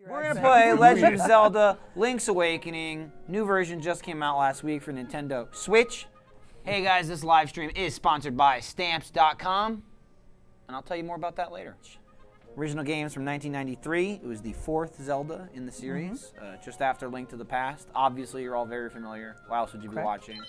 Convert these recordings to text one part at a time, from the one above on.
We're gonna play Legend of Zelda: Link's Awakening. New version just came out last week for Nintendo Switch. Hey guys, this live stream is sponsored by Stamps.com, and I'll tell you more about that later. Original games from 1993. It was the fourth Zelda in the series, uh, just after Link to the Past. Obviously, you're all very familiar. Why else would you be watching?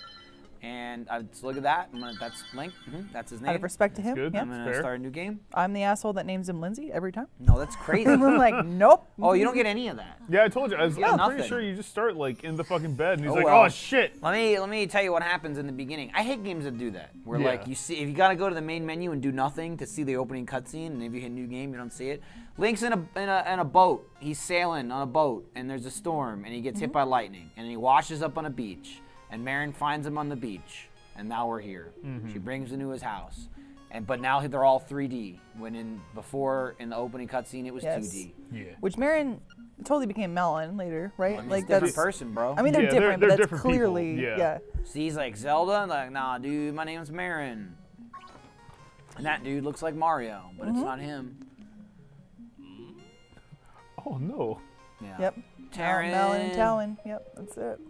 And uh, just look at that. I'm gonna, that's Link. mhm, that's his name. Out of respect to him, good. yeah. I'm gonna Fair. start a new game. I'm the asshole that names him Lindsay every time. No, that's crazy. I'm like, nope. oh, you don't get any of that. Yeah, I told you. I was, Yeah, I'm nothing. pretty sure you just start like in the fucking bed, and he's Oh, like, well. "Oh shit." Let me let me tell you what happens in the beginning. I hate games that do that. Where Yeah. like you see if you gotta go to the main menu and do nothing to see the opening cutscene, and if you hit new game, you don't see it. Link's in a in a in a boat. He's sailing on a boat, and there's a storm, and he gets hit by lightning, and he washes up on a beach, and Marin finds him on the beach, and now we're here. She brings him to his house. And, but now they're all 3D. When in before in the opening cutscene it was Yes. 2D. Yeah. Which Marin totally became Malon later, right? I mean, like it's a different that's. person, bro. I mean, they're Yeah, they're- different, they're but that's different people, clearly, yeah. yeah. See, he's like Zelda, and like, nah, dude, my name's Marin. And that dude looks like Mario, but Mm-hmm. it's not him. Oh no. Yeah. Yep. Tarin. Malon and Talon. Yep, that's it.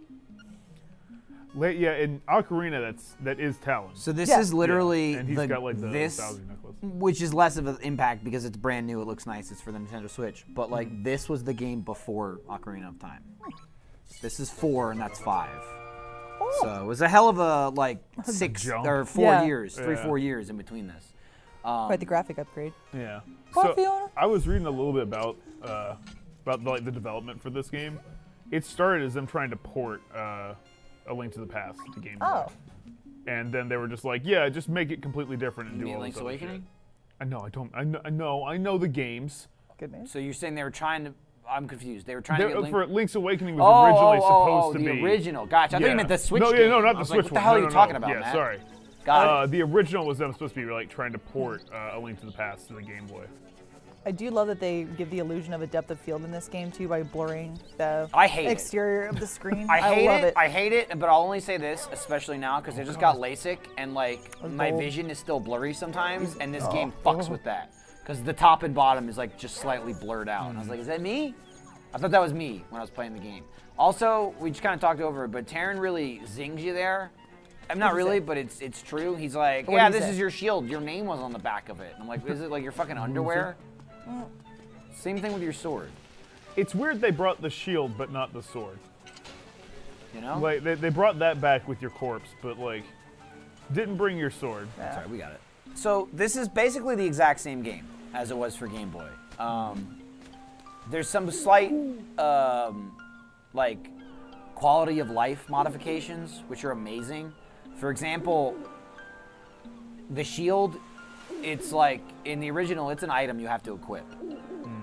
La- yeah, in Ocarina, that's that is Talon. So this Yeah. is literally and he's the, got like the this, Bowser necklace. which is less of an impact because it's brand new. It looks nice. It's for the Nintendo Switch. But Mm-hmm. like this was the game before Ocarina of Time. This is four, and that's five. So it was a hell of a like six jump. or four Yeah. years, three Yeah. four years in between this. Um, Quite the graphic upgrade. Yeah. Bye, So Fiona. I was reading a little bit about uh, about like the development for this game. It started as them trying to port uh, a Link to the Past to Game Boy. Oh. And then they were just like, yeah, just make it completely different and You do mean all Link's this other Awakening? shit. I know. I don't. I know. I know. I know the games. Good name. So you're saying they were trying to? I'm confused. They were trying They're- to get Link. for Link's Awakening was Oh, originally oh, oh, supposed oh, to the be original. Gotcha. I thought you Yeah. meant the Switch No, yeah, game. no, I not the was Switch like, what the one. hell no, are you no, talking no. about, Yeah, man? sorry. Got Uh, it. the original was them supposed to be like trying to port uh, A Link to the Past to the Game Boy. I do love that they give the illusion of a depth of field in this game too by blurring the I hate it. exterior of the screen. I hate love it. it. I hate it, but I'll only say this, especially now, because I just got LASIK and like my bold. vision is still blurry sometimes, and this Oh. game fucks with that. Because the top and bottom is like just slightly blurred out. And I was like, is that me? I thought that was me when I was playing the game. Also, we just kind of talked over it, but Tarin really zings you there. I'm not really, but it's it's true. He's like, What'd yeah, this say? is your shield. Your name was on the back of it. I'm like, is it like your fucking underwear? Same thing with your sword. It's weird they brought the shield but not the sword. You know? Like they, they brought that back with your corpse, but like didn't bring your sword. Sorry, we got it. So this is basically the exact same game as it was for Game Boy. Um, there's some slight, um, like, quality of life modifications, which are amazing. For example, the shield, it's like in the original, it's an item you have to equip.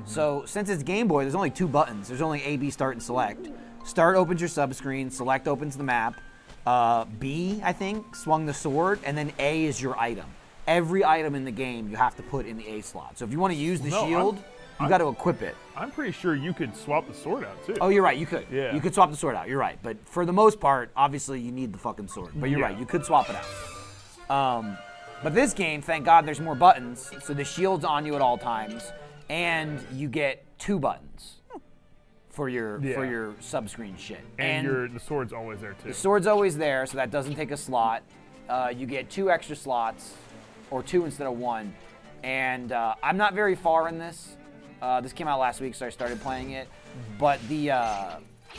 So since it's Game Boy, there's only two buttons. There's only A, B, start, and select. Start opens your subscreen. Select opens the map. Uh, B, I think, swung the sword, and then A is your item. Every item in the game you have to put in the A slot. So if you want to use the No, I'm- shield, you got to equip it. I'm pretty sure you could swap the sword out too. Oh, you're right. You could. Yeah. You could swap the sword out. You're right. But for the most part, obviously, you need the fucking sword. But you're Yeah. right. You could swap it out. Um, but this game, thank God, there's more buttons. So the shield's on you at all times, and you get two buttons for your for Yeah. your subscreen shit. and your the sword's always there too. The sword's always there, so that doesn't take a slot. Uh, you get two extra slots, or two instead of one. And uh, I'm not very far in this. Uh, this came out last week, so I started playing it. But the uh,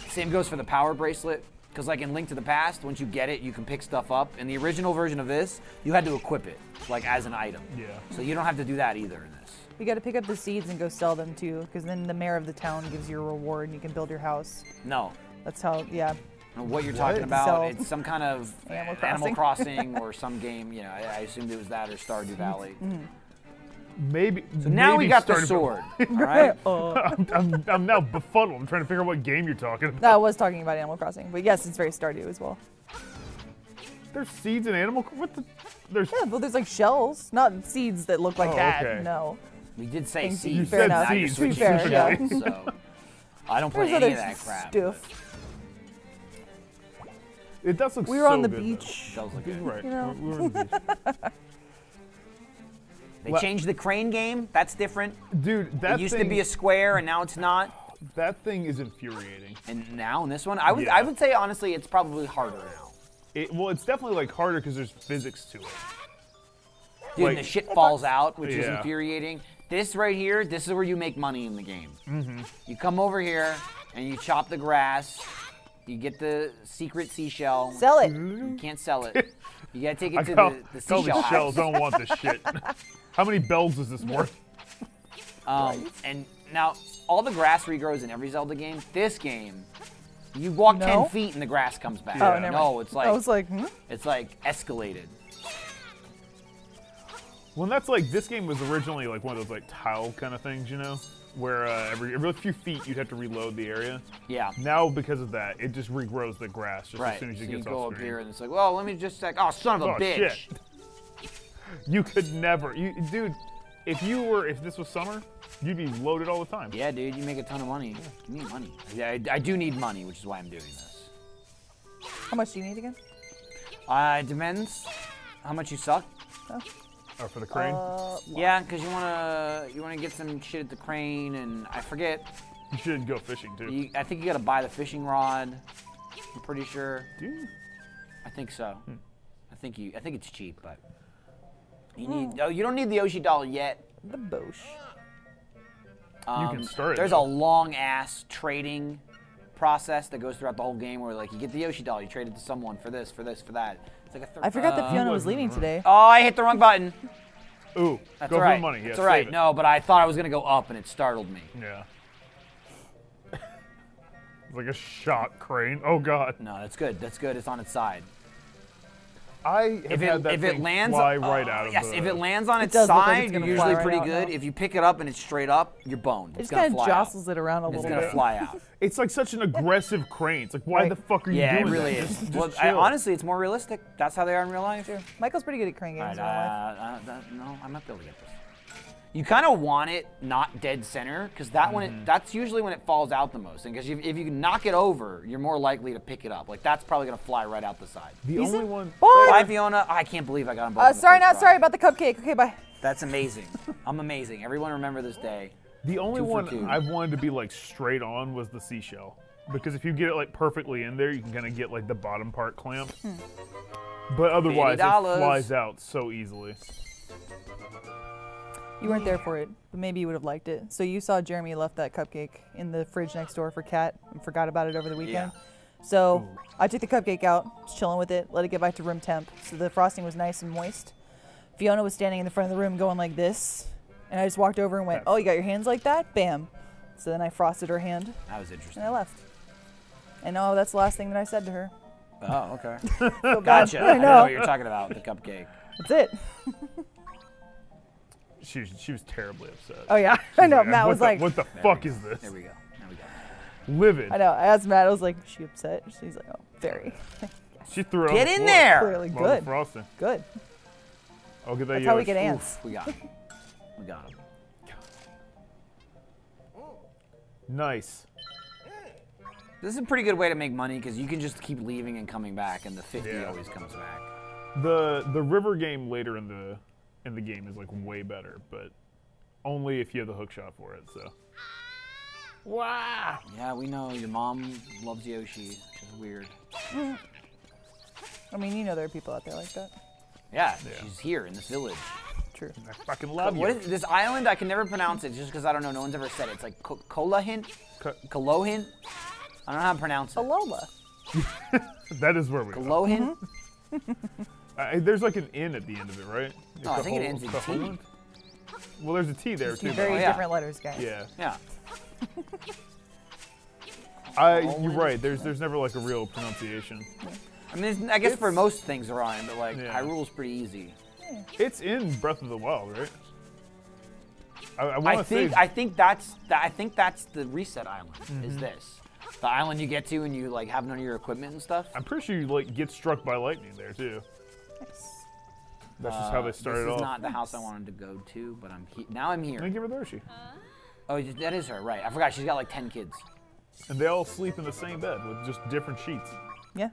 same goes for the power bracelet, because like in Link to the Past, once you get it, you can pick stuff up. In the original version of this, you had to equip it, like as an item. Yeah. So you don't have to do that either in this. You got to pick up the seeds and go sell them too, because then the mayor of the town gives you a reward and you can build your house. No. That's how, yeah. I what you're talking What? about? So- it's some kind of Animal Animal Crossing. Crossing or some game. You know, I, I assumed it was that or Stardew Valley. Mm-hmm. Maybe. So now we got the starting from- sword. All right. Uh, I'm, I'm, I'm now befuddled. I'm trying to figure out what game you're talking about. No, I was talking about Animal Crossing, but yes, it's very Stardew as well. There's seeds in animal. What the? There's. Yeah, well, there's like shells, not seeds that look like Oh, that. okay. No. We did say Thank you. seeds. Fair now enough. you're seeds, switching fair, yeah. so I don't play There's any of that crap. stuff. It does look We were so on the good, beach. but Shells look You're right. You know. We were on the beach. They Well- changed the crane game. That's different. Dude, that it used thing, to be a square, and now it's not. That thing is infuriating. And now in this one, I would Yeah. I would say honestly, it's probably harder now. It, well, it's definitely like harder because there's physics to it. Dude, Like- and the shit falls out, which is infuriating. This right here, this is where you make money in the game. Mm-hmm. You come over here and you chop the grass. You get the secret seashell. Sell it. You can't sell it. You gotta take it I to call, the, the tell seashell the shells, house. don't want this shit. How many bells is this worth? Um, and now all the grass regrows in every Zelda game. This game, you walk No? ten feet and the grass comes back. Oh, never No, mind. it's like I was like, hmm? it's like escalated. Well, that's like this game was originally like one of those like tile kind of things, you know, where uh, every every few feet you'd have to reload the area. Yeah. Now because of that, it just regrows the grass just Right. as soon as so you you get go off up here and it's like, well, let me just like, oh, son of a Oh, bitch. shit. You could never, you dude. If you were, if this was summer, you'd be loaded all the time. Yeah, dude, you make a ton of money. You need money. Yeah, I, I do need money, which is why I'm doing this. How much do you need again? Uh, it depends how much you suck. Or Oh, for the crane. Uh, Yeah, because you wanna you wanna get some shit at the crane, and I forget. you should go fishing too. You, I think you gotta buy the fishing rod. I'm pretty sure. Do you? I think so. Hmm. I think you. I think it's cheap, but you need. Oh, you don't need the Yoshi doll yet. the Bosch. Um, can start it, There's though. a long ass trading process that goes throughout the whole game, where like you get the Yoshi doll, you trade it to someone for this, for this, for that. It's like a. Thir- I forgot that uh, Fiona was leaving today. Oh, I hit the wrong button. Ooh, That's go all right. for money. Yeah, That's all right. it. No, but I thought I was gonna go up, and it startled me. Yeah. It's like a shot crane. Oh god. No, that's good. That's good. It's on its side. I have If had it that if it lands fly right out of yes, the. if it lands on its does look like side, it's you're usually right pretty out good. now. If you pick it up and it's straight up, you're boned. It It's just gonna kind of fly jostles out. it around a little. It's gonna bit. fly out. It's like such an aggressive crane. It's like, why Right. the fuck are you Yeah, it doing really that? is. Just- just well, I, honestly, it's more realistic. That's how they are in real life. Sure. Michael's pretty good at crane games right, in real life. uh, uh, that- no, I'm not building to get this. You kind of want it not dead center, because that when Mm-hmm. it that's usually when it falls out the most. And because if you knock it over, you're more likely to pick it up. Like that's probably gonna fly right out the side. the He's only one. Bye. Bye, Fiona. I can't believe I got them both. Uh, in the sorry, first not try. sorry about the cupcake. Okay, bye. That's amazing. I'm amazing. Everyone remember this day. The only Two one two. I've wanted to be like straight on was the seashell, because if you get it like perfectly in there, you can kind of get like the bottom part clamped. Hmm. But otherwise, it flies out so easily. You weren't there for it, but maybe you would have liked it. So you saw Jeremy left that cupcake in the fridge next door for Kat and forgot about it over the weekend. So I took the cupcake out, was chilling with it, let it get back to room temp. So the frosting was nice and moist. Fiona was standing in the front of the room going like this, and I just walked over and went, "Oh, you got your hands like that? Bam!" So then I frosted her hand That was interesting. and I left. And oh, that's the last thing that I said to her. Oh, okay. Gotcha. I I know know. what you're talking about. The cupcake. That's it. She was, she was terribly upset. Oh yeah, I know. Like, Matt was the, like, "What the There fuck we is this?" There we go. There we go. Livid. I know. I asked Matt. I was like, "Is she upset?" She's like, "Oh, very." She threw it Get on the in there. Clearly While good. frosting. Good. I'll get that. That's how we get ants. Oof, we got him. We got him. Nice. This is a pretty good way to make money because you can just keep leaving and coming back, and the 50 Yeah. always comes back. The the river game later in the in the game is like way better, but only if you have the hook shot for it. So. Wow. Yeah, we know your mom loves Yoshi, which is weird. I mean, you know there are people out there like that. Yeah, Yeah. she's here in this village. True. I fucking love What you. is this island? I can never pronounce it just because I don't know. No one's ever said it. It's like Ko- Kolahin? Co- Kolohin? I don't know how to pronounce it. Alola. that is where we are. Kolohin? Uh, there's like an N at the end of it, right? No, I think it ends in T. Kaholant? Well, there's a T there Two too. very Oh, yeah. different letters, guys. Yeah. Yeah. I, you're right. There's there's never like a real pronunciation. I mean, I guess for most things are on, but like Yeah. Hyrule's pretty easy. It's in Breath of the Wild, right? I, I I think say I think that's that, I think that's the reset island. Mm-hmm. Is this the island you get to and you like have none of your equipment and stuff? I'm pretty sure you like get struck by lightning there too. That's just how Uh, they started This is off. not the house I wanted to go to, but I'm he- now I'm here. Thank you for Hershey. Oh, that is her, right? I forgot she's got like ten kids. And they all sleep in the same bed with just different sheets. Yeah.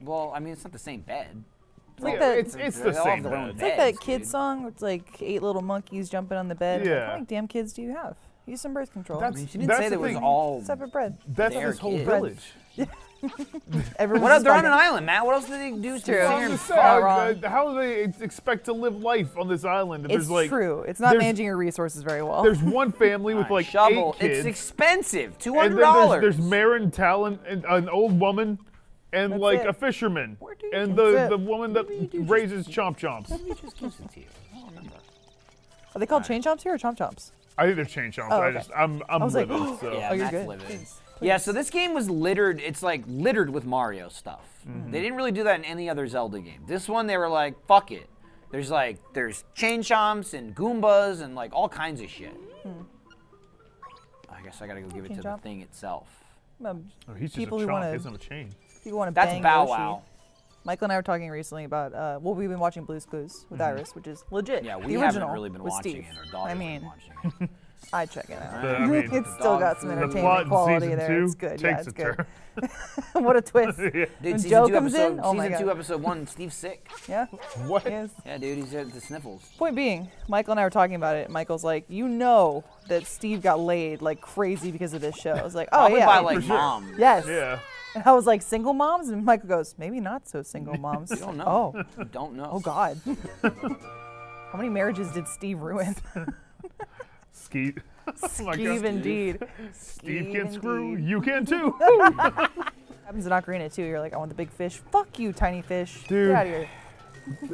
Well, I mean, it's not the same bed. It's like Yeah, that. it's It's, it's They the all have same their own bed. bed. like that beds, kid dude. song. Where it's like eight little monkeys jumping on the bed. I'm like, Yeah. How many damn kids do you have? Use some birth control. That's- I mean, she didn't That's say the that was thing. all. Separate bread. That's Their this whole kid. village. Everyone's What else? They're on an island, Matt. What else do they do? True. I Here was Far saying, wrong. uh, how do they expect to live life on this island? If It's there's like, true. It's not managing your resources very well. There's one family with like shovel. eight kids. It's expensive. Two and hundred then dollars. there's, there's Marin Talon, and an old woman, and That's like it. a fisherman, Where do you and the, that? the woman that Maybe you do just- raises chomp chomps. Somebody just gives it to you. I don't remember. Are they called chain chomps here or chomp chomps? I think they're chain chomps. Oh, I just I'm I'm I was like, so. Yeah, Oh, you're Matt's good. livid. Please, Yeah, so this game was littered. It's like littered with Mario stuff. Mm-hmm. They didn't really do that in any other Zelda game. This one, they were like, "Fuck it." There's like there's chain chomps and Goombas and like all kinds of shit. I guess I gotta go give it Chain to the thing itself. Um, Oh, he's just People a who chomp. wanna- He doesn't have a chain. people want to That's bang Bow Yoshi. Wow. Michael and I were talking recently about uh, well, we've been watching Blue's Clues with Iris, which is legit. Mm-hmm. Yeah, we the haven't really been with watching Steve. it. Our daughter's I been mean, watching it. I check it out. The- I mean, it's still got some food. the The entertainment quality there. two It's good. Yeah, it's a good. turn. what a twist. Yeah. Dude, When season Joe two comes episode in, oh my season two episode one, Steve's sick. Yeah. What? Yes. Yeah, dude, he's at the sniffles. Point being, Michael and I were talking about it. Michael's like, you know that Steve got laid like crazy because of this show. I was like, oh Probably yeah. by like sure. mom. yes. Yeah. And I was like, single moms? And Michael goes, maybe not so single moms. You don't know. Oh, You don't know. oh God. How many marriages did Steve ruin? Skeet. Oh my God. Steve indeed. Steve can Steve screw. indeed. You can too. Happens in Ocarina too. You're like, I want the big fish. Fuck you, tiny fish. Dude. Get out of here.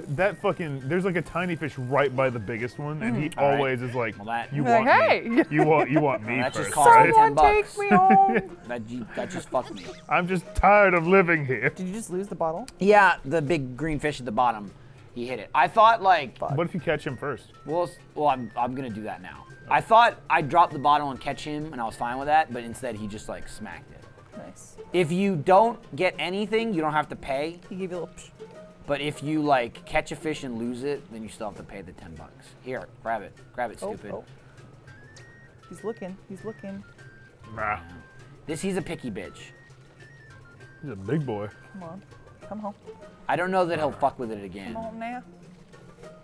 that fucking. There's like a tiny fish right by the biggest one, and he mm. All right. always is like, Well, that- "You Like, want hey. me? You want you want me that just first, cost me right? Someone take me home. That, ju- that just fucked me. I'm just tired of living here." Did you just lose the bottle? Yeah, the big green fish at the bottom. He hit it. I thought like, What if you catch him first? well, well, I'm, I'm gonna do that now. I thought I'd drop the bottle and catch him, and I was fine with that. But instead, he just like smacked it. Nice. If you don't get anything, you don't have to pay. He gave you a little. Psh. But if you like catch a fish and lose it, then you still have to pay the ten bucks. Here, grab it. Grab it, Oh, stupid. oh. He's looking. He's looking. Nah, This he's a picky bitch. he's a big boy. Come on. Come home. I don't know that he'll fuck with it again. Come on now.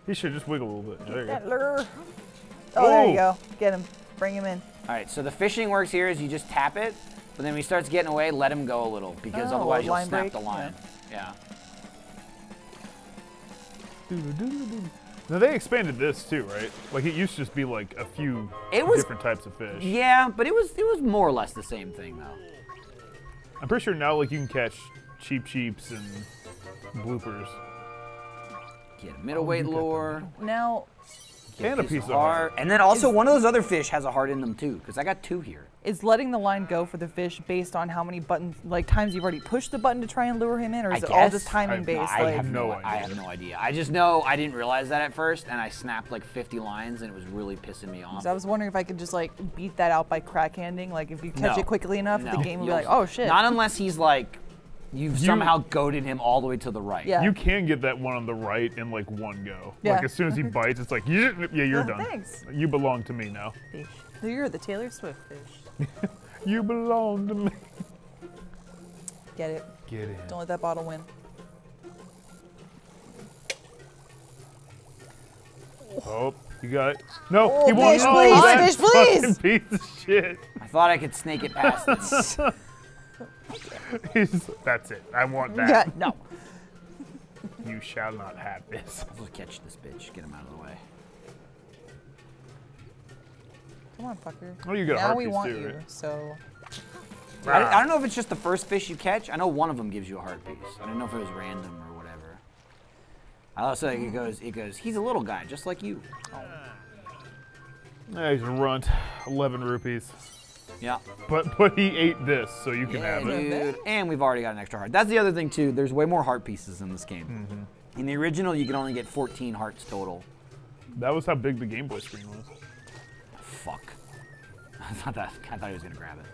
He should just wiggle a little bit. There you That go. Lure. Oh, there you Oh. go. Get him. Bring him in. All right, so the fishing works here is you just tap it, but then when he starts getting away, let him go a little because Oh, otherwise a you'll snap break, the line. Yeah. Now they expanded this too, right? Like it used to just be like a few It was- different types of fish. Yeah, but it was it was more or less the same thing though. I'm pretty sure now like you can catch Cheep Cheeps and bloopers. Get a middleweight oh, you got lure, Now, get And a piece of heart, and then also one of those other fish has a heart in them too, because I got two here. is letting the line go for the fish based on how many buttons, like times you've already pushed the button to try and lure him in, or is I it all just timing I've- based? I like, have no, no I idea. have no idea. I just know I didn't realize that at first, and I snapped like 50 lines, and it was really pissing me off. So I was wondering if I could just like beat that out by crack handing. Like if you catch No. it quickly enough, No. the game will be like, oh shit. Not unless he's like, you've You- somehow goaded him all the way to the right. Yeah. You can get that one on the right in like one go. Yeah. Like as soon as he bites, it's like yeah, yeah you're Oh, done. thanks. You belong to me now. fish. You're the Taylor Swift fish. You belong to me. Get it. Get in. Don't let that bottle win. Oh, you got it. No, Oh, he won't. fish, oh, please, that fish, please. fucking piece of shit. I thought I could snake it past him. He's, that's it. I want that. Yeah, no. You shall not have this. Let's catch this bitch. Get him out of the way. Come on, fucker. Oh, you get a now heart we piece want too, you. right? So ah. I, I don't know if it's just the first fish you catch. I know one of them gives you a heart piece. I don't know if it was random or whatever. I also think it goes. It goes. He's a little guy, just like you. Yeah, he's a runt. 11 rupees. Yeah. But but he ate this, so you can Yeah, have it. dude. And we've already got an extra heart. That's the other thing too. There's way more heart pieces in this game. Mm-hmm. In the original, you could only get 14 hearts total. That was how big the Game Boy screen was. Fuck. I thought that. I thought he was gonna grab it.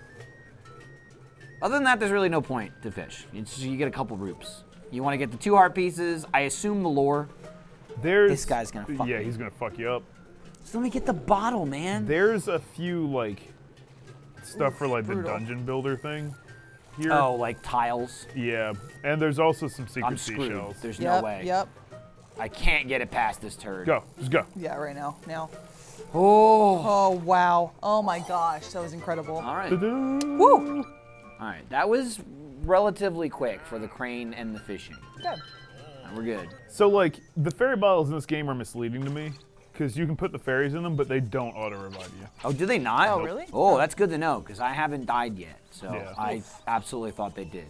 Other than that, there's really no point to fish. It's, you get a couple roops. You want to get the two heart pieces. I assume the lore. There's This guy's gonna fuck Yeah, me. he's gonna fuck you up. So let me get the bottle, man. There's a few like stuff for like the dungeon builder thing here. Oh, like tiles. Yeah, and there's also some secret I'm screwed. seashells. There's yep, no way. yep. I can't get it past this turd. Go, just go. Yeah, right now. Now. Oh. Oh wow. Oh my gosh, that was incredible. All right. Ta-da. Woo! All right. That was relatively quick for the crane and the fishing. Good. We're good. So like the fairy bottles in this game are misleading to me because you can put the fairies in them, but they don't auto revive you. Oh, do they not? Oh, really? Oh, that's good to know because I haven't died yet. So Yeah. I absolutely thought they did.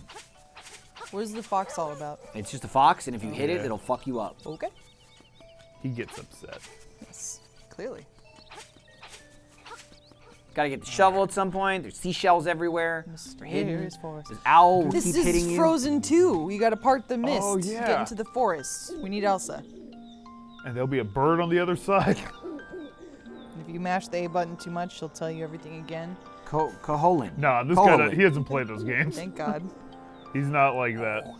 What is the fox all about? It's just a fox, and if you hit it, Yeah. it'll fuck you up. Okay. He gets upset. Yes. Clearly. Gotta get the shovel at some point. There's seashells everywhere. They're. Mysterious forest. This owl will This keep is hitting you. Frozen 2. You gotta part the oh, mist. Oh, to Get into the forest. We need Elsa. And there'll be a bird on the other side. If you mash the A button too much, she'll tell you everything again. Co- Koholin. nah, this guy, he hasn't played those games. Thank God. He's not like that.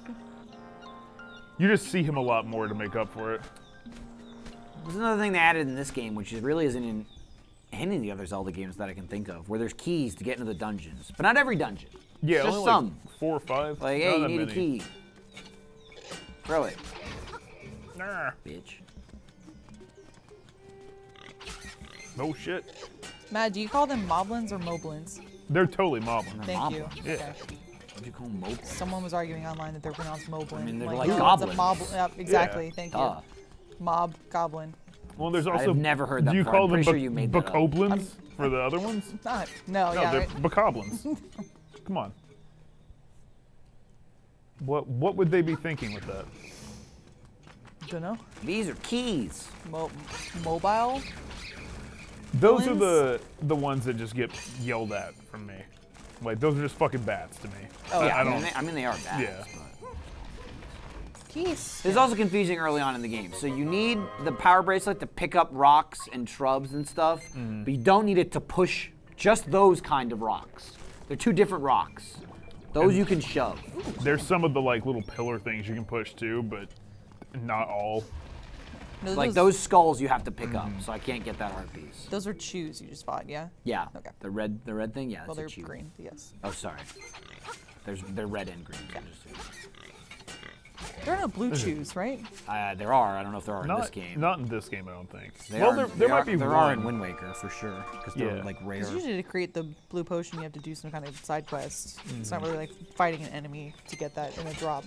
You just see him a lot more to make up for it. There's another thing they added in this game, which is really isn't in any of the other Zelda games that I can think of, where there's keys to get into the dungeons, but not every dungeon. Yeah, Just only some. like four or five. Like, Not hey, you that need a key. Throw it, Nah. bitch. No shit. Matt, do you call them moblins or moblins? They're totally moblins. Thank you. Yeah. Okay. What do you call them? Moblins? Someone was arguing online that they're pronounced moblin. I mean, they're like, like goblins. It's a mob. Yep, exactly. Thank Duh. you. Mob goblin. Well, there's also. I've never heard that Do you before. call I'm them pretty sure you made that for the other ones? Not. No. No, yeah. they're Right. bokoblins. Come on. What what would they be thinking with that? Don't know. These are keys. Mo- mobile. Those are the the ones that just get yelled at from me. Like those are just fucking bats to me. Oh, I, yeah, I I, mean, don't. they, I mean they are bats. Yeah. Keys. It's also confusing early on in the game. So you need the power bracelet to pick up rocks and shrubs and stuff, Mm-hmm. but you don't need it to push just those kind of rocks. They're two different rocks. Those you can shove. There's some of the like little pillar things you can push too, but not all. No, Like those skulls you have to pick up, so I can't get that heart piece. Those are Chus you just fought. Yeah. Yeah. Okay. The red, the red thing. Yeah. Well, they're green. Yes. Oh, sorry. There's they're red and green. just- There are no blue Chus, right? Uh, there are. I don't know if there are in this game. not in this game, I don't think. They well, are, there, there might are- be There one. are in Wind Waker for sure, because they're Yeah. like rare. Because usually to create the blue potion, you have to do some kind of side quest. It's Mm-hmm. not really like fighting an enemy to get that in a drop.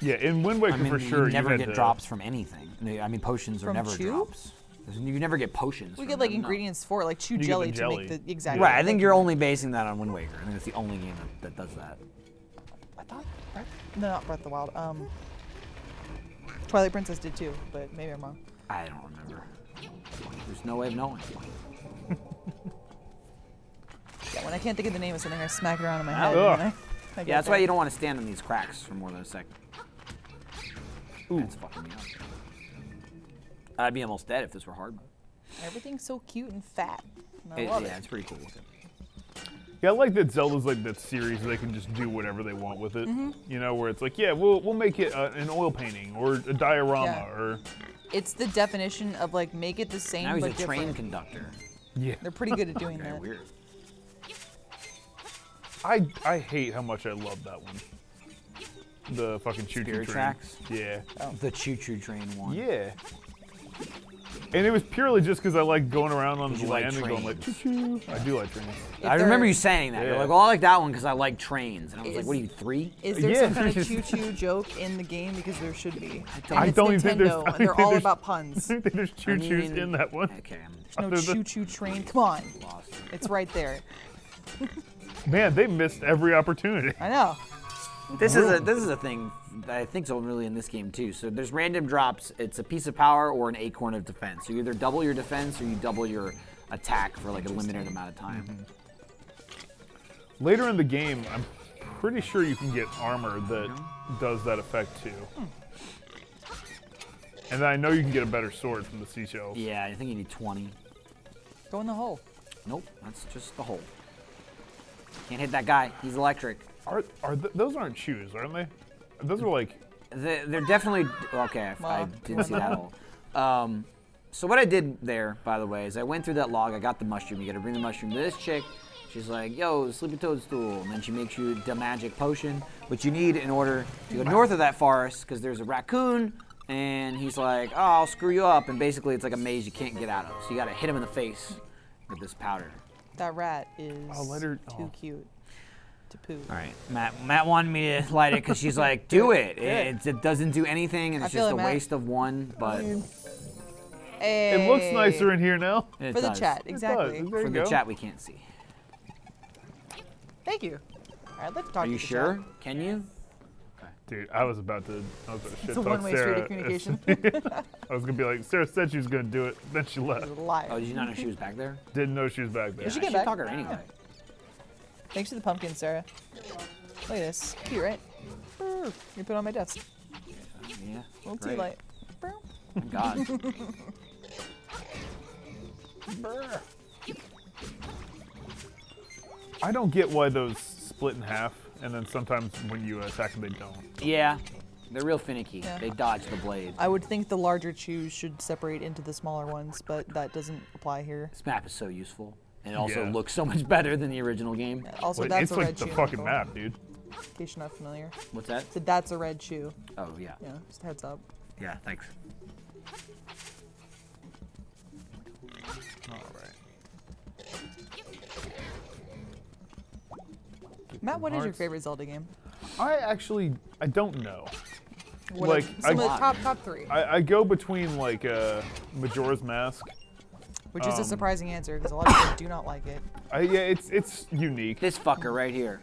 Yeah, in Wind Waker I mean, for sure. you never had get to, drops from anything. I mean, potions are never chew? drops. You never get potions. We from get like them, no. ingredients for it, like chew get the jelly, to make the exactly. Right. I think you're only basing that on Wind Waker. I think it's the only game that, that does that. I thought. Breath, no, not Breath of the Wild. Um, Twilight Princess did too, but maybe I'm wrong. I don't remember. There's no way of knowing. Yeah, when I can't think of the name of something, I smack it around in my head. Ah, ugh. and I, I Yeah, that's why you don't want to stand on these cracks for more than a second. Ooh. That's fucking me up. I'd be almost dead if this were hard. Everything's so cute and fat. and I It- love yeah, it. it's pretty cool looking. Yeah, I like that Zelda's like that series. They can just do whatever they want with it. Mm-hmm. You know, where it's like, yeah, we'll we'll make it uh, an oil painting or a diorama Yeah. or It's the definition of like make it the same Now he's but a train conductor. yeah. They're pretty good at doing Very that. weird. I I hate how much I love that one. The fucking choo choo train. Tracks? Yeah. The choo choo train one. Yeah. And it was purely just because I like going around on the you like land and going like choo trains. choo. I do like trains. If I remember you saying that. You're like, well, I like that one because I like trains. And I was like, what are you, three? Is there Yeah. some kind of choo-choo joke in the game? Because there should be. And I it's don't even think there's- I and they're all there's- about I think there's choo choos mean- in that one. Okay, I'm No choo-choo train. Come on, it's right there. Man, they missed every opportunity. I know. This is a this is a thing that I think's really in this game too. So there's random drops. It's a piece of power or an acorn of defense. So you either double your defense or you double your attack for like a limited amount of time. Mm-hmm. Later in the game, I'm pretty sure you can get armor that does that effect too. And then I know you can get a better sword from the seashells. Yeah, I think you need 20. Go in the hole. Nope, that's just the hole. Can't hit that guy. He's electric. Are are th- those aren't shoes, aren't they? Those are like They're, they're definitely okay. I, I didn't see that hole. Um, so what I did there, by the way, is I went through that log. I got the mushroom. You got to bring the mushroom to this chick. She's like, "Yo, sleepy toadstool," and then she makes you the magic potion, which you need in order to go north of that forest, because there's a raccoon and he's like, "Oh, I'll screw you up," and basically it's like a maze you can't get out of. So you got to hit him in the face with this powder. That rat is Oh, let her- too oh. cute to poo. All right, Matt. Matt wanted me to light it because she's like, "Do it. It, it doesn't do anything, and it's feel just a it, Matt. waste of one." But It looks nicer in here now. it For the does. chat, It exactly. does. For the go. chat, we can't see. Thank you. All right, let's talk Are to you the sure? Chat. Can you? Dude, I was about to. I was about to shit It's a talk one-way street Sarah. of communication. I was gonna be like, Sarah said she was gonna do it, then she left. Liar. Oh, did you not know she was back there? Didn't know she was back there. Did she I get back? talk to her anyway. Thanks for the pumpkin, Sarah. Look at this. Cute, right? You put it on my desk. Yeah. A little great. tea light. Brr. Thank God. I don't get why those split in half, and then sometimes when you attack them, they don't. yeah, they're real finicky. Yeah. They dodge the blade. I would think the larger Chus should separate into the smaller ones, but that doesn't apply here. This map is so useful. And it also Yeah. looks so much better than the original game. Also, Wait, that's it's a like red the chew. fucking map, dude. In case you're not familiar. What's that? So that's a red shoe. Oh, yeah. Yeah, just a heads up. Yeah, thanks. All right. Matt, what is your favorite Zelda game? I actually, I don't know. What Like, are some I- of the top top three? I, I go between like uh, Majora's Mask. Which is a um, surprising answer because a lot of people do not like it. I, yeah, it's it's unique, This fucker right here.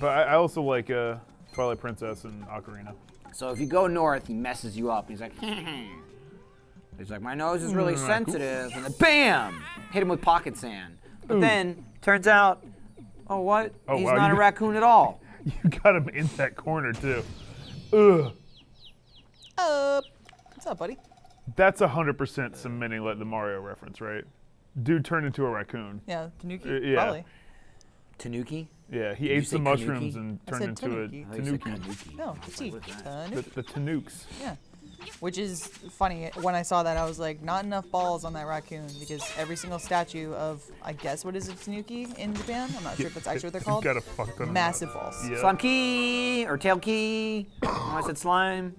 but I, I also like uh, Twilight Princess and Ocarina. So if you go north, he messes you up. He's like, he's like, my nose is really Mm, sensitive, and then bam, hit him with pocket sand. But Ooh. then turns out, oh what? Oh, He's wow, not a raccoon at all. You got him in that corner too. Ugh. Uh, what's up, buddy? That's hundred percent cementing like the Mario reference, right? Dude turned into a raccoon. Yeah, Tanuki? Uh, yeah. Probably. Tanuki? Yeah, he you ate some mushrooms Tanuki? and I turned said into Tanuki. a I thought tanuki. No, I was like, T. what's that? The, Tanuki. the Tanooks. Yeah. Which is funny. When I saw that, I was like, not enough balls on that raccoon because every single statue of, I guess, what is it, Tanuki in Japan? I'm not sure if that's actually what they're called. Got a fuck ton Massive nuts. balls. Yeah. Slime key or tail key. oh, I said slime.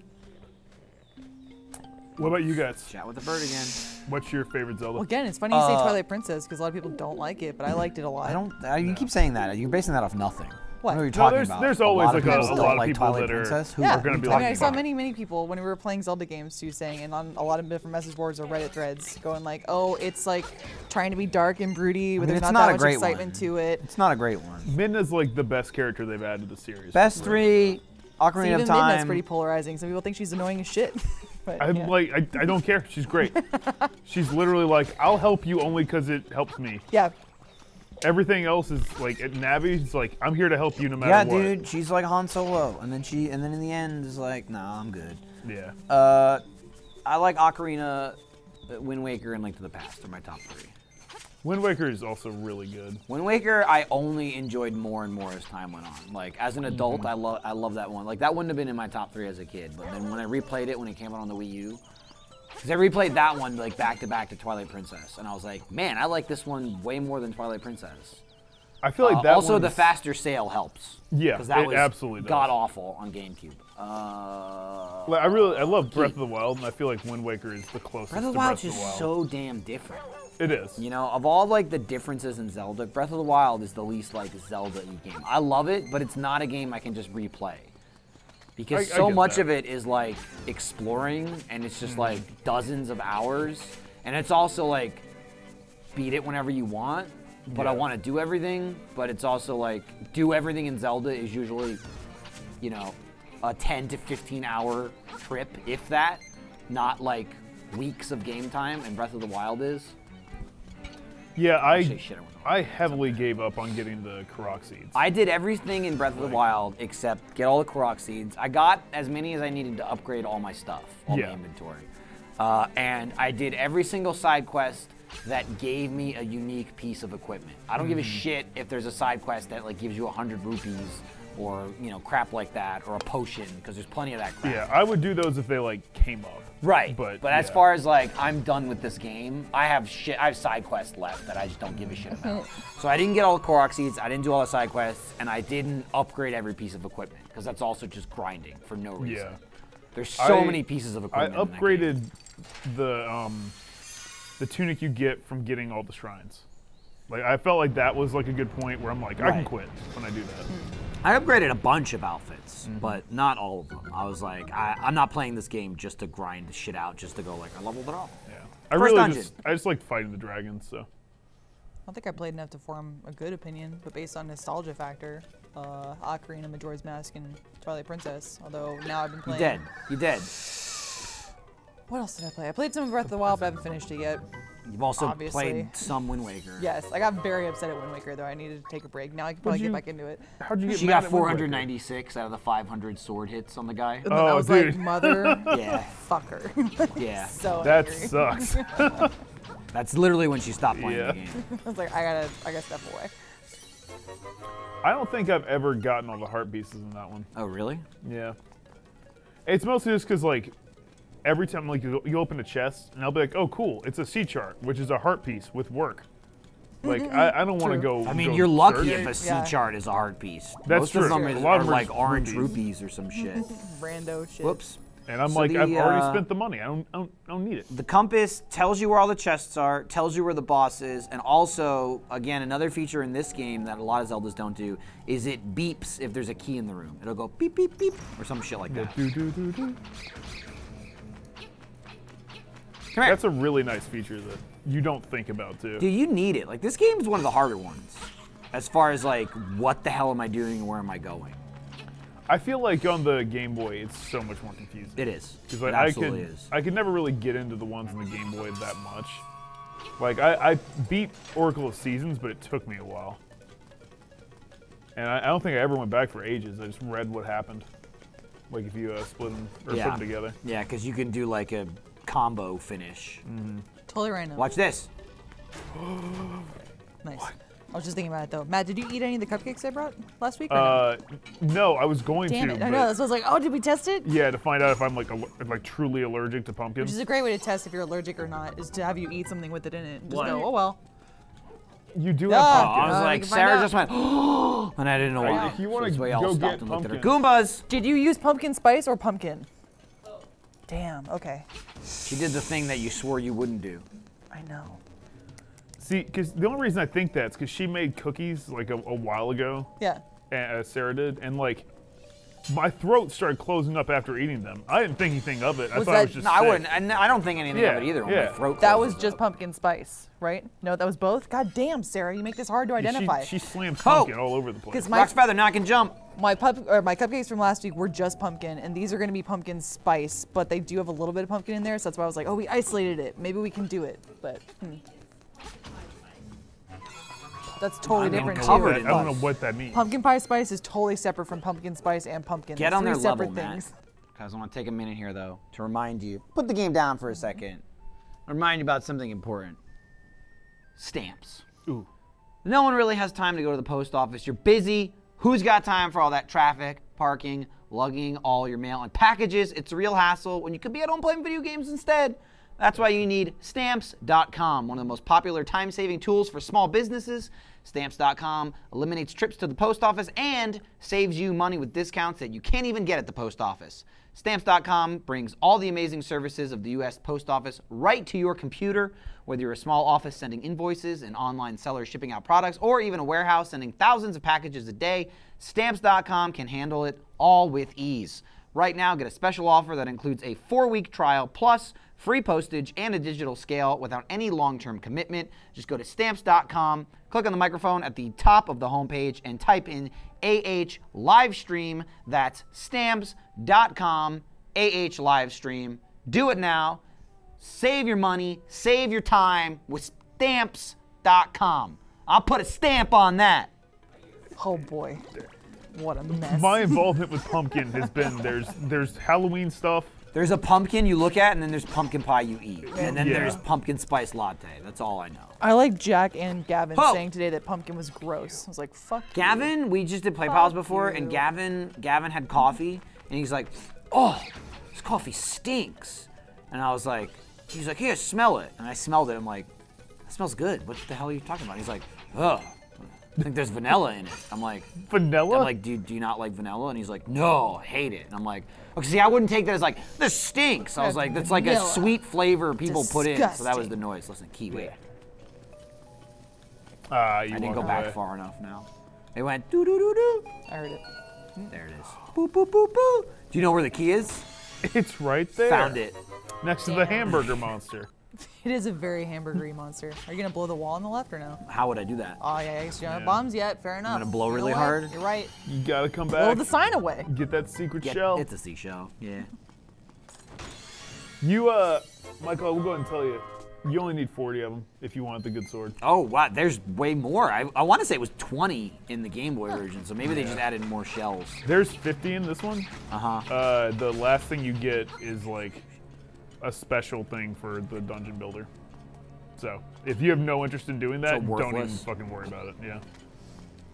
What about you guys? Chat with the bird again. What's your favorite Zelda? Well, again, it's funny you say Uh, Twilight Princess because a lot of people don't like it, but I liked it a lot. I don't. Uh, you keep saying that. You're basing that off nothing. What? I know what you're No, talking there's- about. there's a always lot like of a- people a don't lot of like people Twilight that are- Princess. Who yeah, are gonna be I mean, I saw many, many people when we were playing Zelda games too saying, and on a lot of different message boards or Reddit threads, going like, "Oh, it's like trying to be dark and broody, but mean, there's it's not, not that a much great excitement one. to it." It's not a great one. Midna's like the best character they've added to the series. Best three. Ocarina See, even of Midna's Time. pretty polarizing. Some people think she's annoying as shit. but, I'm yeah. like, I, I don't care. She's great. She's literally like, I'll help you only because it helps me. yeah, Everything else is like at Navi. It's like I'm here to help you no matter Yeah, what. Yeah, dude. She's like Han Solo, and then she, and then in the end is like, nah, I'm good. Yeah. Uh, I like Ocarina, uh, Wind Waker, and Link to the Past are my top three. Wind Waker is also really good. Wind Waker, I only enjoyed more and more as time went on. Like as an adult, Mm-hmm. I love I love that one. Like that wouldn't have been in my top three as a kid, but then when I replayed it when it came out on the Wii U, because I replayed that one like back to back to Twilight Princess, and I was like, man, I like this one way more than Twilight Princess. I feel like Uh, that also, the faster sail helps. Yeah, because that it was absolutely god awful on GameCube. Uh, I really I love Breath of the Wild, and I feel like Wind Waker is the closest Breath of the Wild is Wild. so damn different. It is. You know, of all like the differences in Zelda, Breath of the Wild is the least like Zelda game. I love it, but it's not a game I can just replay. Because I- I so get much that. of it is like exploring and it's just hmm. like dozens of hours. And it's also like beat it whenever you want, but I want to do everything, but it's also like do everything in Zelda is usually, you know, a 10 to 15 hour trip, if that, not like weeks of game time, and Breath of the Wild is. Yeah, I I went the wrong I heavily gave up on getting the Korok seeds. I did everything in Breath of the Wild except get all the Korok seeds. I got as many as I needed to upgrade all my stuff, all Yeah. my inventory. Uh, and I did every single side quest that gave me a unique piece of equipment. I don't give a Mm-hmm. shit if there's a side quest that like gives you 100 rupees or, you know, crap like that or a potion because there's plenty of that crap. yeah, I would do those if they like came up. Right. But But, as yeah. far as like I'm done with this game, I have shit. I have side quests left that I just don't give a shit about. so I didn't get all the Korok seeds. I didn't do all the side quests, and I didn't upgrade every piece of equipment because that's also just grinding for no reason. Yeah. There's so I- many pieces of I equipment. in that game. upgraded the um, the tunic you get from getting all the shrines. Like I felt like that was like a good point where I'm like I can quit when I do that. I upgraded a bunch of outfits, Mm-hmm. but not all of them. I was like, I, I'm not playing this game just to grind the shit out, just to go like I leveled it up. Yeah. I really dungeon. just I just like fighting the dragons. So I don't think I played enough to form a good opinion, but based on nostalgia factor, uh, Ocarina, Majora's Mask, and Twilight Princess. Although now I've been playing. You playing. dead. You dead. What else did I play? I played some of Breath of the Wild, but I haven't finished it yet. You've also Obviously. played some Wind Waker. Yes, I got very upset at Wind Waker though. I needed to take a break. Now I can probably you- get back into it. how'd you get? She mad got at 496 out of the 500 sword hits on the guy. And then I Oh, was like, mother, Yeah, fucker. yeah. so That angry. sucks. That's literally when she stopped playing Yeah. the game. I was like, I gotta, I gotta step away. I don't think I've ever gotten all the heart pieces in that one. Oh, really? Yeah. It's mostly just because like every time like you, you open a chest and I'll be like, oh cool, it's a sea chart, which is a heart piece with work. Like I, I don't want to go. I mean, go you're lucky search. if a sea Yeah. chart is a heart piece. That's Most true. of them A lot are of are like just orange rupees. rupees or some shit. Rando shit. Whoops. And I'm So like, the, I've already uh, spent the money. I don't, I don't, I don't need it. The compass tells you where all the chests are, tells you where the boss is, and also, again, another feature in this game that a lot of Zeldas don't do is it beeps if there's a key in the room. It'll go beep beep beep or some shit like that. Do, do, do, do. Come here. That's a really nice feature that you don't think about too. Dude, you need it. Like this game is one of the harder ones, as far as like what the hell am I doing and where am I going. I feel like on the Game Boy, it's so much more confusing. It is. Because like, I could, is. I could never really get into the ones in the Game Boy that much. Like I, I beat Oracle of Seasons, but it took me a while. And I, I don't think I ever went back for ages. I just read what happened. Like if you uh, split them or put them together. Yeah, because you can do like a combo finish. Totally random. Watch this. Nice. I was just thinking about it though. Matt, did you eat any of the cupcakes I brought last week? Or no? Uh, no, I was going Damn to. it! I but- know. So I was like, oh, did we test it? Yeah, to find out if I'm like al- like truly allergic to pumpkin. Which is a great way to test if you're allergic or not, is to have you eat something with it in it. And just What? go, oh well. You do have Oh, I was Uh, like, Sarah out. just went, oh, and I didn't know why. If you wanna that's go stopped get and looked at her. pumpkin. Goombas. Did you use pumpkin spice or pumpkin? Damn. Okay. She did the thing that you swore you wouldn't do. I know. See, because the only reason I think that's because she made cookies like a, a while ago, Yeah. and, uh, Sarah did, and like my throat started closing up after eating them. I didn't think anything of it. I Was thought that- it was just. No, I sick. wouldn't. And I don't think anything Yeah, of it either. When yeah. my throat That was just up. pumpkin spice, right? No, that was both. God damn, Sarah, you make this hard to She- identify. She, slams Oh. pumpkin all over the place. Because my Roc's feather, knock and jump. My pup or my cupcakes from last week were just pumpkin, and these are going to be pumpkin spice, but they do have a little bit of pumpkin in there, so that's why I was like, oh, we isolated it. Maybe we can do it, but hmm. that's totally I'm different covered too. in I don't know what that means. Pumpkin pie spice is totally separate from pumpkin spice and pumpkin. Get on three their separate level, things. Matt. Guys, I want to take a minute here, though, to remind you. Put the game down for a second. Remind you about something important. Stamps. Ooh. No one really has time to go to the post office. You're busy. Who's got time for all that traffic, parking, lugging all your mail and packages? It's a real hassle when you could be at home playing video games instead. That's why you need stamps.com, one of the most popular time saving tools for small businesses. Stamps.com eliminates trips to the post office and saves you money with discounts that you can't even get at the post office. Stamps.com brings all the amazing services of the U.S. Post Office right to your computer. Whether you're a small office sending invoices, an online seller shipping out products, or even a warehouse sending thousands of packages a day, Stamps.com can handle it all with ease. Right now, get a special offer that includes a four week trial plus free postage and a digital scale without any long term commitment. Just go to stamps.com, click on the microphone at the top of the homepage, and type in AH Livestream. That's stamps.com, AH Livestream. Do it now. Save your money, save your time with stamps.com. I'll put a stamp on that. Oh boy, what a mess. My involvement with pumpkin has been there's there's Halloween stuff. There's a pumpkin you look at, and then there's pumpkin pie you eat. And then Yeah. there's pumpkin spice latte. That's all I know. I like Jack and Gavin Oh. saying today that pumpkin was gross. I was like, fuck. you. Gavin, we just did play pals Fuck before, you. and Gavin, Gavin had coffee, and he's like, "Oh, this coffee stinks," and I was like, "He's like, here, smell it," and I smelled it. I'm like, "That smells good. What the hell are you talking about?" He's like, "Ugh, I think there's vanilla in it. I'm like, Vanilla? I'm like, do, do you not like vanilla? And he's like, no, I hate it. And I'm like, okay, see, I wouldn't take that as like, this stinks. I was like, that's like a sweet flavor people put in. So that was the noise. Listen, key, wait. Ah, you I didn't walked go back away. far enough now. It went doo doo doo doo. I heard it. There it is. Boop boop boop boop. Do you know where the key is? It's right there. Found it. Next to the hamburger monster. It is a very hamburgery monster. Are you gonna blow the wall on the left or no? How would I do that? Oh yeah, you don't have Yeah. bombs yet. Fair enough. gonna blow You know really hard? You're right. You gotta come back. Blow back. the sign away. Get that secret Get- shell. It's a seashell. Yeah. You, uh, Michael, I will go ahead and tell you, you only need 40 of them if you want the good sword. Oh wow, there's way more. I, I want to say it was 20 in the Game Boy version, so maybe they just added more shells. There's 50 in this one. Uh huh. Uh, the last thing you get is like a special thing for the dungeon builder. So if you have no interest in doing that, don't even fucking worry about it. Yeah.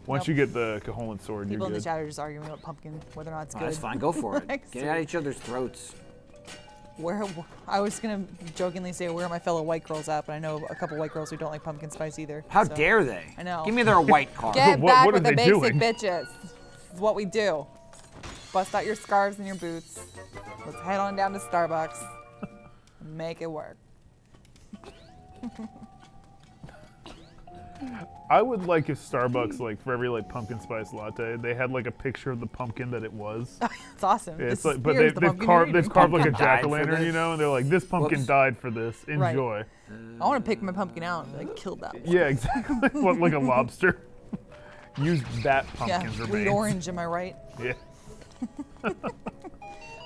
Once Nope. you get the Koholint sword, People in you're the good. chat are just arguing about pumpkin, whether or not it's Oh, good. that's fine. Go for it. Get it out of each other's throats. Where I was gonna jokingly say where are my fellow white girls at, but I know a couple white girls who don't like pumpkin spice either. How so- dare they? I know. Give me their white card. Get What- back what with the basic doing? bitches. This is what we do. Bust out your scarves and your boots. Let's head on down to Starbucks. And Make it work. I would like if Starbucks, like for every like pumpkin spice latte, they had like a picture of the pumpkin that it was. It's awesome. Yeah, it's This- like, but they, the they've pumpkin carved they've carved like a Pumpkin jack o' lantern, you know, and they're like, this pumpkin Whoops. died for this. Right. Enjoy. I want to pick my pumpkin out and like, kill that one. Yeah, exactly. what, like a lobster. Use that Yeah, pumpkin's bleed remains. orange, am I right? Yeah.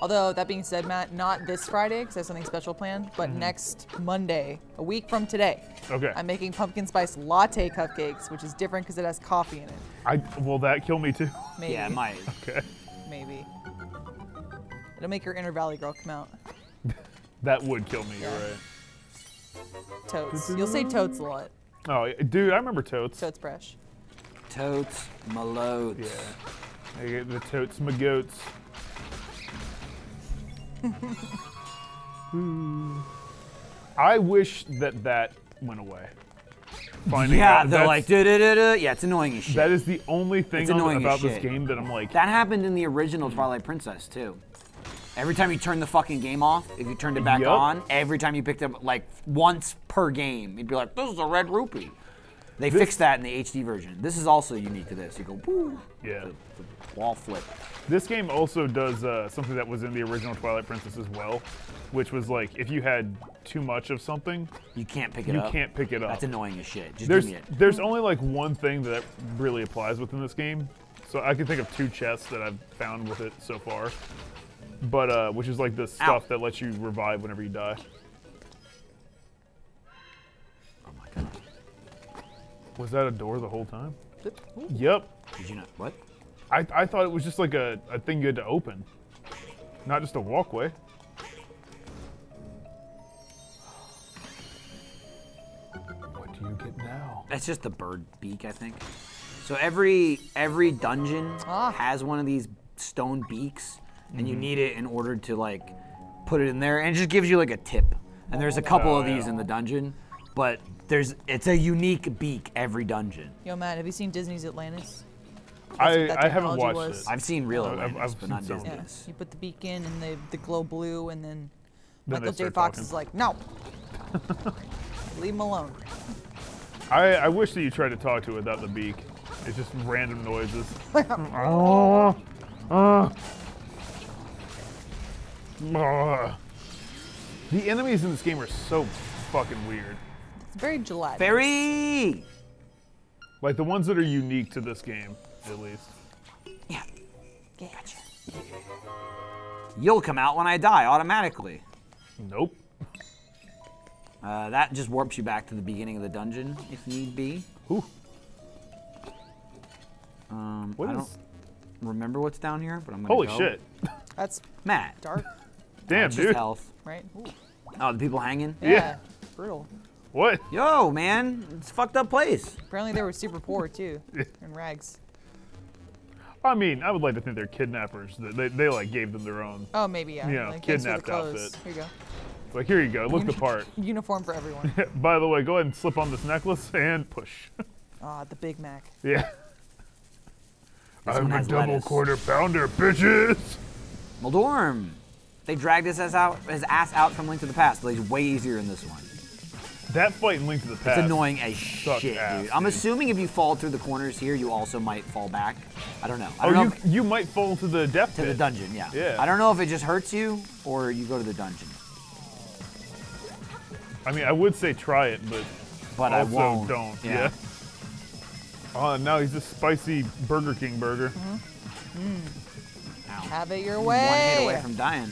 Although that being said, Matt, not this Friday because I have something special planned, but Mm-hmm. next Monday, a week from today, Okay. I'm making pumpkin spice latte cupcakes, which is different because it has coffee in it. I will that kill me too? Maybe. Yeah, it might. Okay. Maybe. It'll make your inner valley girl come out. That would kill me. You're right. Totes. You'll say totes a lot. Oh, dude, I remember totes. Totes fresh. Totes, malotes. Yeah. I get the totes, my goats. Ooh. Hmm. I wish that that went away. Finding Yeah, out they're that's- like, duh, duh, duh, duh. yeah, it's annoying as shit. that is the only thing on- annoying about this game that I'm like, That happened in the original Twilight Princess too. Every time you turned the fucking game off, if you turned it back Yup. on, every time you picked up like once per game, you'd be like, "This is a red rupee." They This- fixed that in the HD version. This is also unique to this. You go, yeah. the, the wall flip. This game also does uh, something that was in the original Twilight Princess as well, which was like if you had too much of something, You can't pick it you up. You can't pick it up. That's annoying as shit. Just There's give me it. there's only like one thing that really applies within this game. So I can think of two chests that I've found with it so far. But uh which is like the stuff that lets you revive whenever you die. Was that a door the whole time? Ooh. Yep. Did you not? What? I, I thought it was just like a, a thing you had to open. Not just a walkway. What do you get now? That's just the bird beak, I think. So every every dungeon Ah. has one of these stone beaks, and you Mm-hmm. need it in order to like put it in there, and it just gives you like a tip. And there's a couple Oh, of these yeah. in the dungeon, but there's it's a unique beak every dungeon. Yo, Matt, have you seen Disney's Atlantis? I, I haven't watched was. it. I've seen real I've- I've- Atlantis, I've but not seen some. Yeah. You put the beak in and the the glow blue, and then Then Michael J. Fox talking. is like, no. Leave him alone. I, I wish that you tried to talk to it without the beak. It's just random noises. oh, uh, uh. The enemies in this game are so fucking weird. It's very gelatinous. Very. Like the ones that are unique to this game, at least. Yeah. Gotcha. You'll come out when I die automatically. Nope. Uh, that just warps you back to the beginning of the dungeon if need be. Ooh, Um, what I is? don't remember what's down here, but I'm gonna Holy go. shit! That's Matt. dark, Damn, That's just dude. health. right? Ooh. Oh, the people hanging. Yeah. Brutal. What? Yo, man, it's a fucked up place. Apparently they were super poor too, in rags. I mean, I would like to think they're kidnappers. They, they, they like gave them their own. Oh, maybe yeah. Yeah, like, thanks for the kidnapped outfit. Here you go. Like, here you go. Look the part. Uniform for everyone. By the way, go ahead and slip on this necklace and push. Ah, the Big Mac. Yeah. This I'm a double lettuce. quarter pounder, bitches. Moldorm. They dragged his ass out, his ass out from Link to the Past, but he's way easier in this one. That fight in Link to the Past. It's annoying as sucked shit, ass, dude. I'm dude. assuming if you fall through the corners here, you also might fall back. I don't know. I Oh, don't know you if- you might fall into the death to the dungeon, yeah. Yeah. I don't know if it just hurts you or you go to the dungeon, I mean, I would say try it, but but I also won't. don't. Yeah. Yeah. Oh, now he's a spicy Burger King burger. Mm-hmm. Mm. Ow. Have it your way. One way. hit away from dying.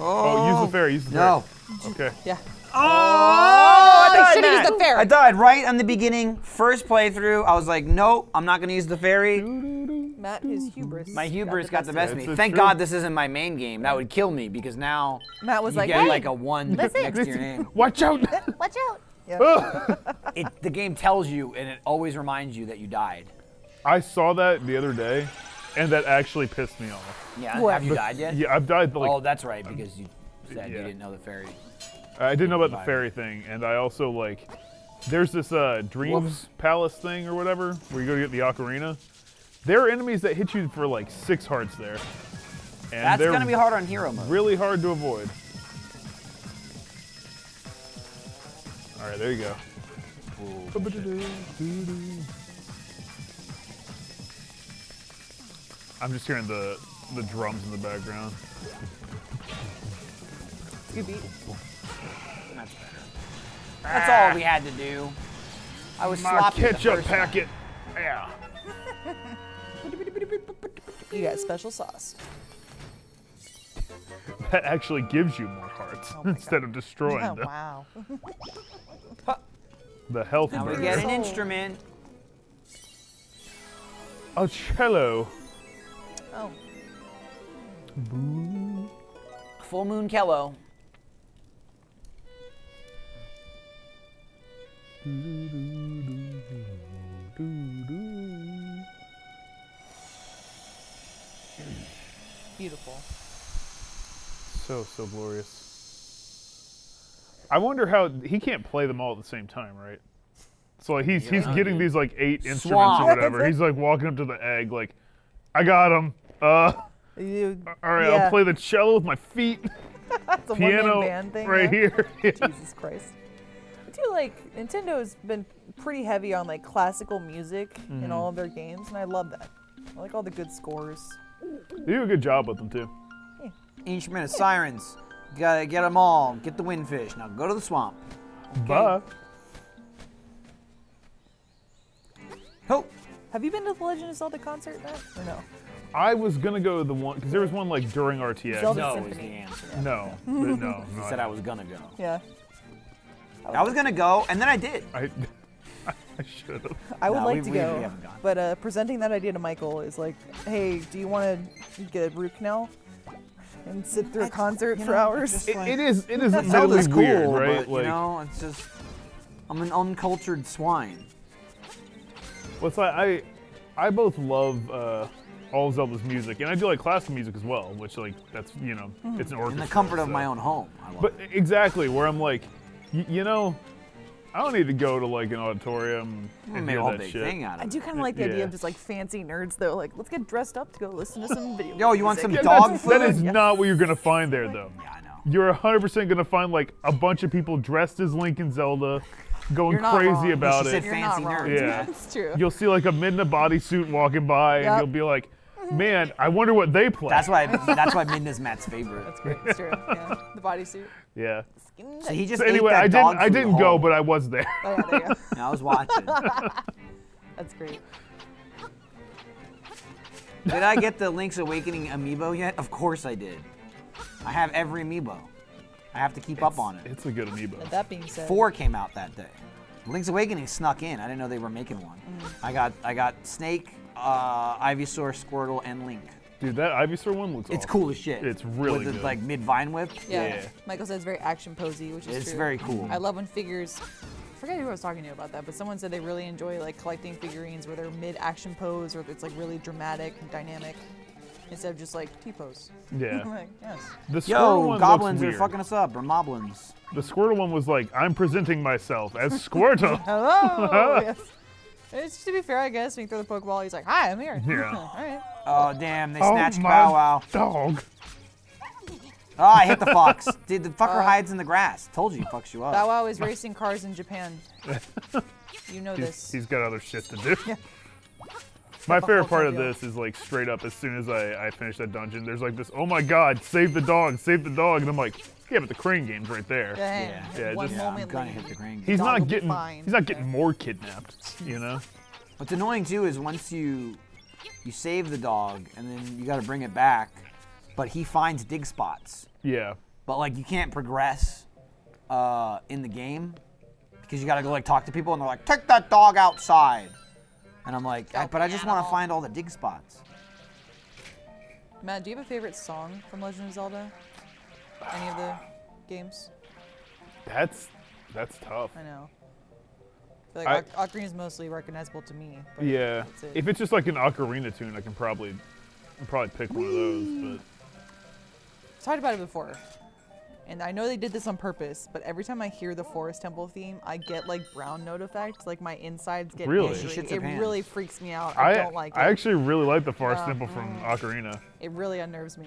Oh, oh use the oh. fairy. Use the No. fairy. Okay. Yeah. Oh, I They died, should've used the fairy. I died right on the beginning, first playthrough. I was like, nope, I'm not gonna use the fairy. Matt, his hubris. My hubris got the best of me. Thank truth. God this isn't my main game. That would kill me because now Matt was you like, get hey, like a one listen. next to your name. Watch out! watch out. Yeah. It, the game tells you, and it always reminds you that you died. I saw that the other day, and that actually pissed me off. Yeah. What? Have you died yet? Yeah, I've died like oh, that's right, because you said you didn't know the fairy. I didn't know about the fairy thing, and I also like. There's this uh, Dreams Whoops. Palace thing or whatever, where you go to get the ocarina. There are enemies that hit you for like six hearts there, and That's gonna be hard on hero mode. really hard to avoid. All right, there you go. I'm just hearing the the drums in the background. Good beat. That's better. That's all we had to do. I was My sloppy the ketchup first time. packet. Yeah. You got special sauce. That actually gives you more hearts oh my instead of destroying Oh, them. wow. The health Now we get an Oh. instrument. A cello. Oh. Boo. Full Moon Cello. Beautiful. So so glorious. I wonder how he can't play them all at the same time, right? So like he's he's Yeah. getting these like eight instruments Swamp. or whatever. He's like walking up to the egg like, I got him. Uh, You, all right, yeah, I'll play the cello with my feet. It's a Piano one-man band thing. right yeah. here. Yeah. Jesus Christ. I do like Nintendo's been pretty heavy on like classical music Mm-hmm. in all of their games, and I love that. I like all the good scores. They do a good job with them too. Instrument of sirens. Gotta get them all. Get the windfish. Now go to the swamp. But Oh, Have you been to the Legend of Zelda concert, Matt? Or no? I was gonna go to the one because there was one like during RTX. Zelda no is the Symphony. answer. No, but no, no. He said I was gonna go. Yeah. I was gonna go, and then I did. I, I should have. I would No, like we- to we- we go, haven't gone. but uh, presenting that idea to Michael is like, hey, do you want to get a root canal and sit through a concert you for know, hours? It, like- it is. It is Zelda's admittedly cool, weird, right? but like, you know, it's just I'm an uncultured swine. what's like I, I both love uh, all of Zelda's music, and I do like classical music as well, which like that's you know it's an orchestra. In the comfort of so- my own home. I love But it. exactly where I'm like, y- you know, I don't need to go to like an auditorium and made hear a whole that big shit. thing out I do kind of like the idea of just like fancy nerds though. Like, let's get dressed up to go listen to some video. Yo, you want some music. Yeah, dog that's- That food? is not what you're gonna find there, though. Yeah, I know. You're 100% gonna find like a bunch of people dressed as Link and Zelda, going You're not crazy wrong. about She it. said You're not fancy wrong. nerds. Yeah. That's true. You'll see like a mid in a bodysuit walking by, Yep. and you'll be like, "Man, I wonder what they play." That's why. That's why Midna's Matt's favorite. That's great. It's true. Yeah. The bodysuit. Yeah. So he just So ate anyway, that I didn't. I didn't go, whole. but I was there. Oh, yeah, there you go. I was watching. That's great. did I get the Link's Awakening amiibo yet? Of course I did. I have every amiibo. I have to keep up on it. It's a good amiibo. And that being said, Four came out that day. Link's Awakening snuck in. I didn't know they were making one. Mm. I got I got Snake, uh, Ivysaur, Squirtle, and Link. Dude, that Ivysaur one looks. It's awesome. cool as shit. It's really With the, good. like mid vine whip. yeah, Yeah. Michael says very action posy, which is It's true. very cool. I love when figures. I forget who I was talking to about that, but someone said they really enjoy like collecting figurines where they're mid action pose or it's like really dramatic and dynamic instead of just like T pose. Yeah. like, yes. The Squirtle Yo, one goblins are fucking us up, or moblins. The Squirtle one was like, "I'm presenting myself as Squirtle." Hello. yes. It's to be fair, I guess. When you throw the Pokeball, he's like, "Hi, I'm here." Yeah. All right. Oh damn! They Oh, snatched my Bow Wow. Dog. Oh, I hit the fox. Dude, the fucker uh, hides in the grass. Told you, he fucks you up. Bow Wow is racing cars in Japan. You know He's, this. he's got other shit to do. Yeah. My favorite part of this is like straight up as soon as I, I finish that dungeon, there's like this, oh my god, save the dog, save the dog. And I'm like, yeah, but the crane game's right there. Dang. Yeah. Yeah, One just- yeah, I'm moment gonna hit the green. He's Dog not getting he's not getting more kidnapped, you know? What's annoying too is once you you save the dog and then you got to bring it back, but he finds dig spots. Yeah. But like you can't progress uh, in the game because you got to go like talk to people and they're like, take that dog outside. And I'm like, "I- but I just want to find all the dig spots. Matt, do you have a favorite song from Legend of Zelda? Any of the games? That's that's tough. I know. I feel like Oc- Ocarina is mostly recognizable to me. But Yeah. it. If it's just like an ocarina tune, I can probably probably pick one of those, but I've talked about it before. And I know they did this on purpose, but every time I hear the Forest Temple theme, I get like brown note effect. Like my insides get Really? angry. She shits her It pants. really freaks me out. I, I don't like it. I actually really like the Forest Uh, Temple from Ocarina. it really unnerves me.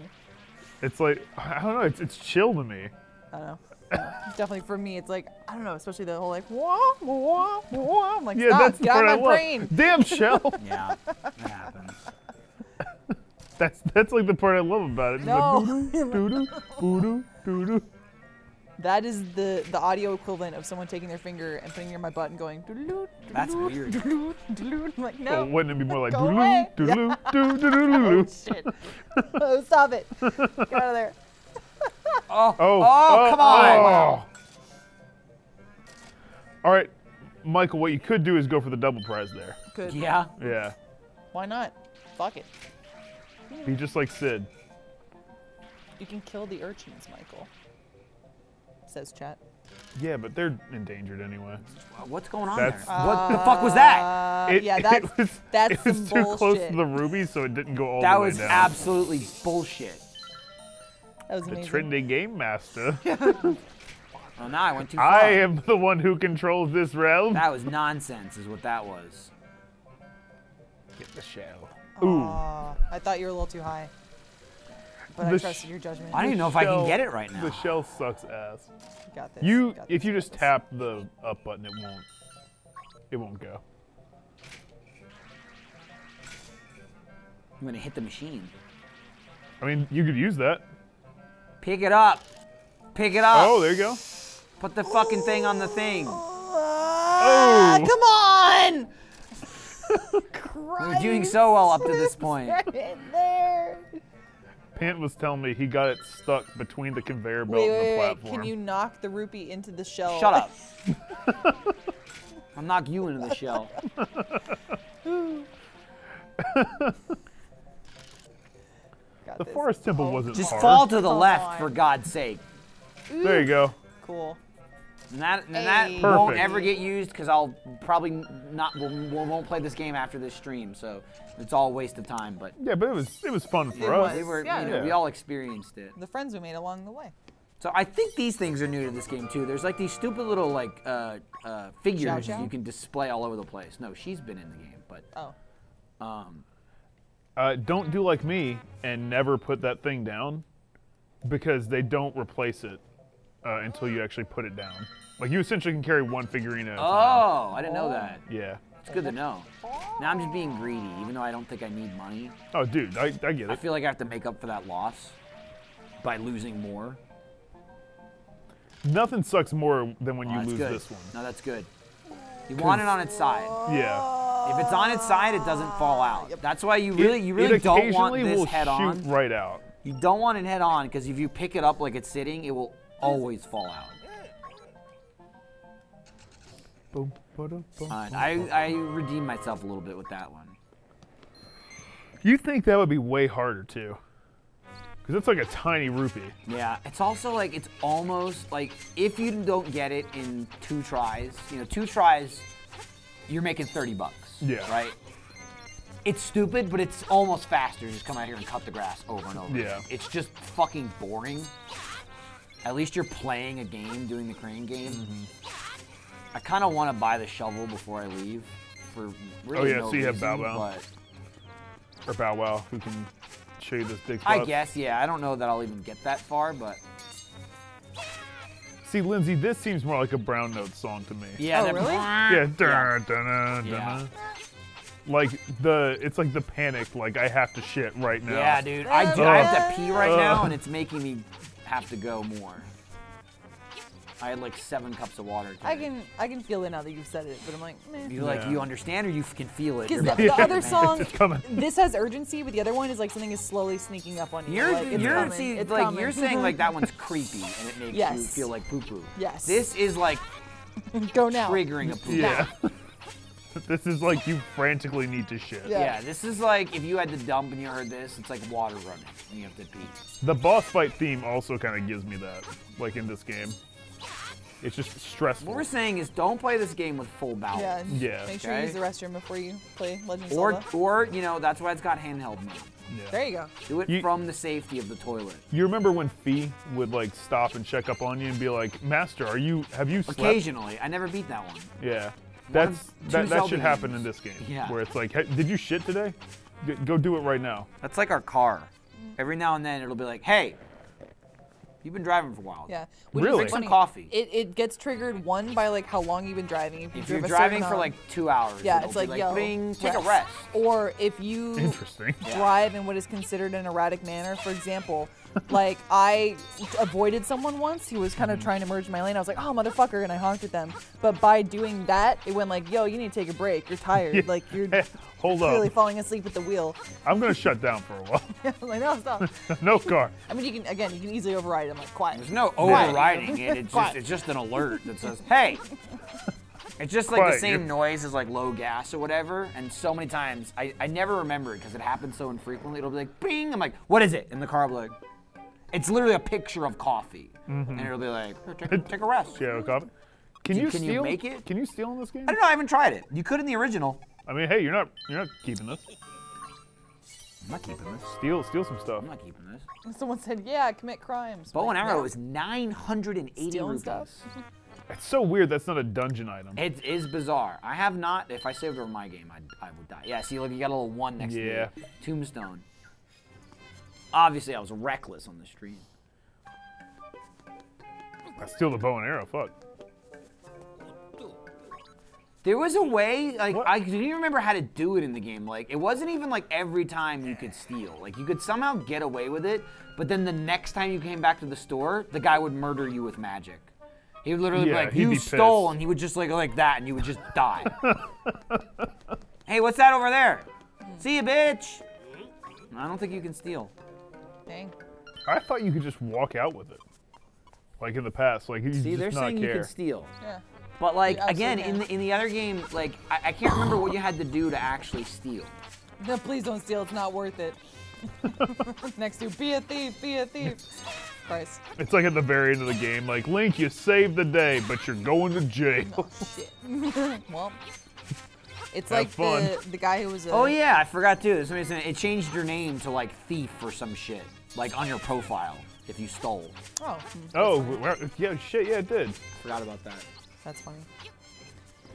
It's like I don't know, it's it's chill to me. I don't know. Definitely for me, it's like I don't know, especially the whole like wah wah wah. I'm like, Yeah, stop, that's get out of my brain. Damn shell. Yeah, that happens. That's that's like the part I love about it. It's No. like. That is the the audio equivalent of someone taking their finger and putting it in my butt and going. That's weird. doodaloo, doodaloo." I'm like, Well, wouldn't it be more like Go away. doo, Oh, doo, doo. shit. oh, stop it. Get out of there. Oh, oh, Oh, oh, come on. oh. All right, Michael. What you could do is go for the double prize there. Good. Yeah. Yeah, Why not? Fuck it. Be just like Sid. You can kill the urchins, Michael. Says chat. Yeah, but they're endangered anyway. What's going on That's- there? What the fuck was that? Uh, It- yeah, that's it was, that's it was some too close to the rupee, so it didn't go all That the way down. That was absolutely bullshit. that was the amazing. trendy game master. Well, now I went too far. I am the one who controls this realm. That was nonsense, is what that was. Get the shell. Ooh, Aw, I thought you were a little too high. But I The sh- trusted your judgment. I don't even know if I can get it right now. The shell sucks ass. You got this. You, got if you just this. tap the up button, it won't. It won't go. I'm gonna hit the machine. I mean, you could use that. Pick it up. Pick it up. Oh, there you go. Put the fucking thing on the thing. Ah, Oh. come on! We're doing so well up to this point. Pant was telling me he got it stuck between the conveyor belt Wait, and the wait, wait. Can you knock the rupee into the shell? Shut up. I'll knock you into the shell. Got The this. forest temple Oh, wasn't Just hard. fall to the Come left, on. for God's sake. There you go. Cool. And that, and that Hey. won't Perfect. ever get used because I'll probably not we won't play this game after this stream, so it's all a waste of time. But Yeah, but it was it was fun for It us. we were, Yeah. you know, we all experienced it. The friends we made along the way. So I think these things are new to this game too. There's like these stupid little like uh, uh, figures Chow Chow? you can display all over the place. No, she's been in the game, but Oh. um, Uh, don't do like me and never put that thing down because they don't replace it uh, until you actually put it down. Like you essentially can carry one figurine at a time. oh, I didn't know that. Yeah. It's good to know. Now I'm just being greedy, even though I don't think I need money. Oh, dude, I, I get it. I feel like I have to make up for that loss by losing more. Nothing sucks more than when Oh, you lose good. this one. No, that's good. You want it on its side. Yeah. If it's on its side, it doesn't fall out. That's why you really, you really don't want occasionally this will head shoot on. right out. You don't want it head on because if you pick it up like it's sitting, it will always fall out. Boom. I, I redeemed myself a little bit with that one. You think that would be way harder too? Because it's like a tiny rupee. Yeah, it's also like it's almost like if you don't get it in two tries, you know, two tries, you're making 30 bucks. Yeah. Right? It's stupid, but it's almost faster to just come out here and cut the grass over and over. Yeah. It's just fucking boring. At least you're playing a game, doing the crane game. Mm-hmm. I kind of want to buy the shovel before I leave. for really yeah, no so you have reason, Bow Wow. but Or Bow Wow, who can show you this dick I guess, yeah. I don't know that I'll even get that far, but See, Lindsay, this seems more like a Brown Note song to me. yeah. Oh, really? Yeah. Dun, dun, dun, Yeah. Like the, it's like the panic. Like I have to shit right now. Yeah, dude. I, do, I have to pee right Ugh. now, and it's making me have to go more. I had like seven cups of water. Today. I can I can feel it now that you've said it, but I'm like, meh. You like Yeah. you understand or you f- can feel it. Because the, the other song, this has urgency, but the other one is like something is slowly sneaking up on you. You're, like, it's you're, coming, see, it's like coming. you're saying like that one's creepy and it makes you feel like poo poo. Yes. This is like Go now. triggering a poo. Yeah. this is like you frantically need to shit. Yeah. Yeah, this is like if you had to dump and you heard this, it's like water running and you have to pee. The boss fight theme also kind of gives me that, like in this game. It's just stressful. What we're saying is don't play this game with full bowels. Yeah. and Yeah. Make sure you use the restroom before you play Legend of Or, Zelda. or you know, that's why it's got handheld mode. Yeah. There you go. Do it You- from the safety of the toilet. You remember when Fi would like stop and check up on you and be like, "Master, are you? Have you slept?" Occasionally, I never beat that one. Yeah. Of That's two that, that should happen games. in this game. Yeah. Where it's like, hey, did you shit today? G- go do it right now. That's like our car. Every now and then it'll be like, hey, you've been driving for a while. Yeah. Really? is Drink some coffee. It, it gets triggered one by like how long you've been driving. If, you If you're driving for like two hours, yeah, it'll it's be like, yo, bing, take a rest. Or if you Interesting. drive in what is considered an erratic manner, for example, like I avoided someone once who was kind of trying to merge my lane. I was like, oh motherfucker, and I honked at them. But by doing that, it went like, yo, you need to take a break. You're tired. Like you're Hey, hold clearly up. falling asleep at the wheel. I'm gonna shut down for a while. I'm like, no, stop. no car. I mean, you can again, you can easily override it. I'm like, quiet. There's no overriding it. It's just it's just an alert that says, "Hey." It's just like Quiet, the same you're- noise as like low gas or whatever. And so many times, I, I never remember it because it happens so infrequently. It'll be like, "Bing!" I'm like, "What is it?" In the car, I'll be like, "It's literally a picture of coffee," mm-hmm. and it'll be like, "Here, take, a- "Take a rest." Yeah, coffee. Can Can- you can you steal? make it? Can you steal in this game? I don't know. I haven't tried it. You could in the original. I mean, hey, you're not you're not keeping this. I'm not keeping this. Steal steal some stuff. I'm not keeping this. Someone said, yeah, commit crimes. Bow and Like, arrow yeah. is 980 Stealing rupees. stuff? It's so weird. That's not a dungeon item. It is bizarre. I have not. If I saved over my game, I'd, I would die. Yeah, see, look, you got a little one next Yeah. to the tombstone. Obviously, I was reckless on the street. I steal the bow and arrow. Fuck. There was a way, like, What? I didn't even remember how to do it in the game. Like, it wasn't even like every time you could steal. Like, you could somehow get away with it, but then the next time you came back to the store, the guy would murder you with magic. He would literally Yeah, be like, "You be stole," pissed. and he would just like like that, and you would just die. hey, what's that over there? See you, bitch. I don't think you can steal. Dang. I thought you could just walk out with it. Like in the past, like you See, just they're not saying care. you can steal. Yeah. But like You absolutely again, in the in the other game, like I, I can't remember what you had to do to actually steal. No, please don't steal. It's not worth it. Next to be a thief, be a thief. Christ. It's like at the very end of the game, like Link, you saved the day, but you're going to jail. Oh Shit. well, it's Have like fun. the the guy who was a. Oh yeah, I forgot too. It changed your name to like thief or some shit, like on your profile if you stole. Oh, Oh, well, yeah, shit, yeah, it did. Forgot about that. that's funny.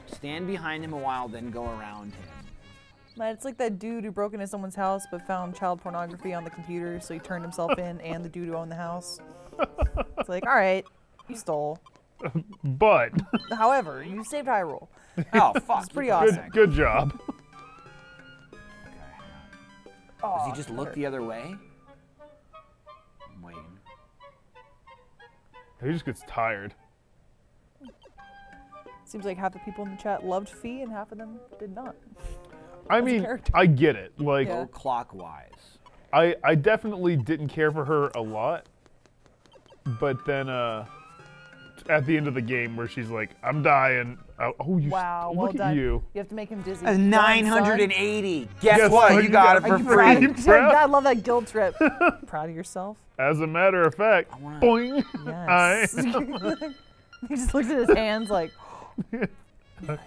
Stand behind him a while, then go around him. But it's like that dude who broke into someone's house but found child pornography on the computer, so he turned himself in and the dude who owned the house. It's like, all right, you stole. But However, you saved Hyrule. Oh fuck! It's pretty awesome. good, good job. Does he just look the other way? He just gets tired. Seems like half the people in the chat loved Fi and half of them did not. I a mean. I get it. Like, Yeah. Clockwise. I, I definitely didn't care for her a lot. But then, uh, at the end of the game where she's like, I'm dying. Oh, oh, you, Wow, look well at done. you. You have to make him dizzy. That's Come on, son. 980. Guess, Guess what? what? You got it Are for you Proud proud? free. you? God, I love that guilt trip. Proud of yourself? As a matter of fact, wanna- boing. Yes. he just looks at his hands like,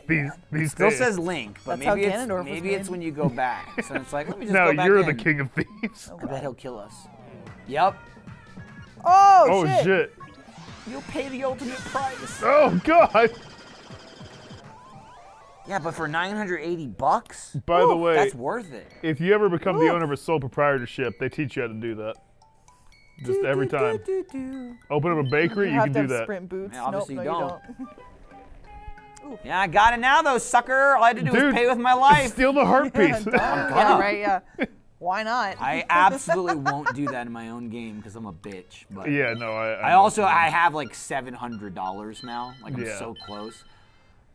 these, these Still days. says Link, but That's maybe it's maybe it's when you go back. So it's like, let me just now go back you're in. the king of thieves. Oh, I bet he'll kill us. Yep. oh, Oh, shit. shit. You'll pay the ultimate price. Oh god. Yeah, but for 980 bucks? By the way- that's worth it. If you ever become the owner of a sole proprietorship, they teach you how to do that. Just every time. Open up a bakery, You you have can to do have that. sprint boots. Yeah, obviously nope, you no, don't. you don't. Yeah, I got it now, though, sucker. All I had to do was pay with my life. Steal the heart piece. yeah, right. Yeah. Why not? I absolutely won't do that in my own game because I'm a bitch. But yeah, no, I. I know. also I have like seven hundred dollars now. Like I'm Yeah. so close.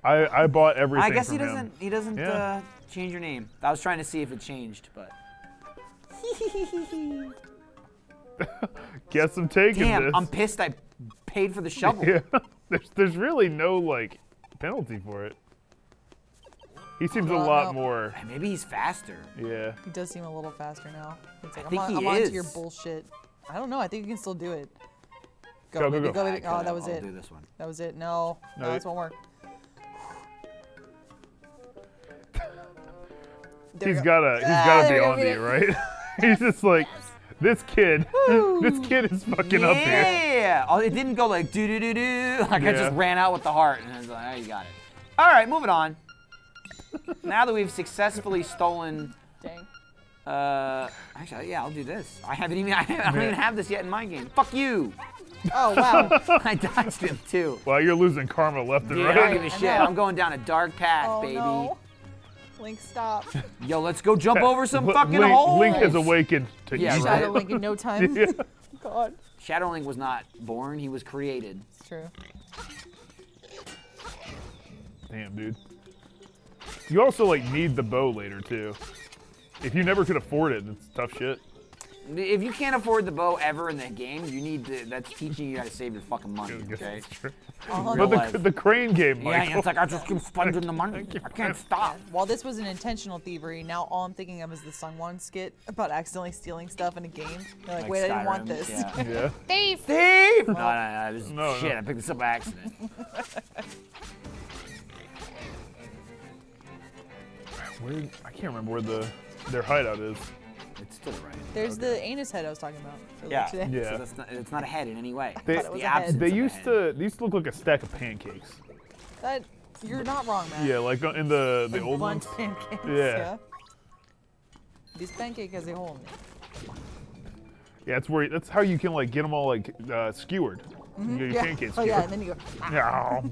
I, I bought everything. I guess he doesn't Him. he doesn't Yeah. uh, change your name. I was trying to see if it changed, but Guess I'm taking damn, this. I'm pissed. I paid for the shovel. Yeah. There's there's really no like penalty for it. He seems a lot no. more. Maybe he's faster. Yeah. He does seem a little faster now. It's like, I I'm, think on, he I'm onto your bullshit. I don't know. I think you can still do it. Go, Go, go, baby, go. go, baby. Oh, that was I'll it. do this one. That was it. No, No, no, it- this won't work. There He's go. gotta he's Ah, gotta be there we go, on we to did you, right? he's just like this kid. this kid is fucking up here. Yeah. Oh, it didn't go like do do do do. Like I just ran out with the heart, and I was like, oh, you got it. All right, moving on. now that we've successfully stolen. Dang. Uh, actually, yeah, I'll do this. I haven't even. I don't even have this yet in my game. Fuck you. Oh wow. I dodged him too. Well, you're losing karma left and Yeah, I don't right. give a shit. I'm going down a dark path, oh baby. no. Link, stop. Yo, let's go jump over some fucking Link, holes. Link has awakened to Yeah, evil. right. Shadow Link in no time. Yeah. God. Shadowlink was not born; he was created. It's true. Damn, dude. You also like need the bow later too. If you never could afford it, it's tough shit. If you can't afford the bow ever in the game, you need to. That's teaching you how to save your fucking money. Okay. that's true. Uh-huh. But the, the crane game, Yeah, Michael. yeah, it's like I just keep spending the money. I can't stop. While this was an intentional thievery, now all I'm thinking of is the Sungwon skit about accidentally stealing stuff in a game. You're like, Like wait, I didn't want this. yeah. yeah. Thief! Thief! No, no, no. This is No, shit. no. I picked this up by accident. Where, I can't remember where the their hideout is. It's still right. There's the anus head I was talking about. Yeah. today. Yeah. So that's not, it's not a head in any way. They- It's thought it was the a head. absence They of a used head. to. These used to look like a stack of pancakes. That you're not wrong, man. Yeah, like uh, in the the Like old bunch ones. pancakes. Yeah. This pancake has a hole in it. Yeah, that's where that's how you can like get them all like uh, skewered. You get your Yeah. pancakes Oh yeah, and then you go No.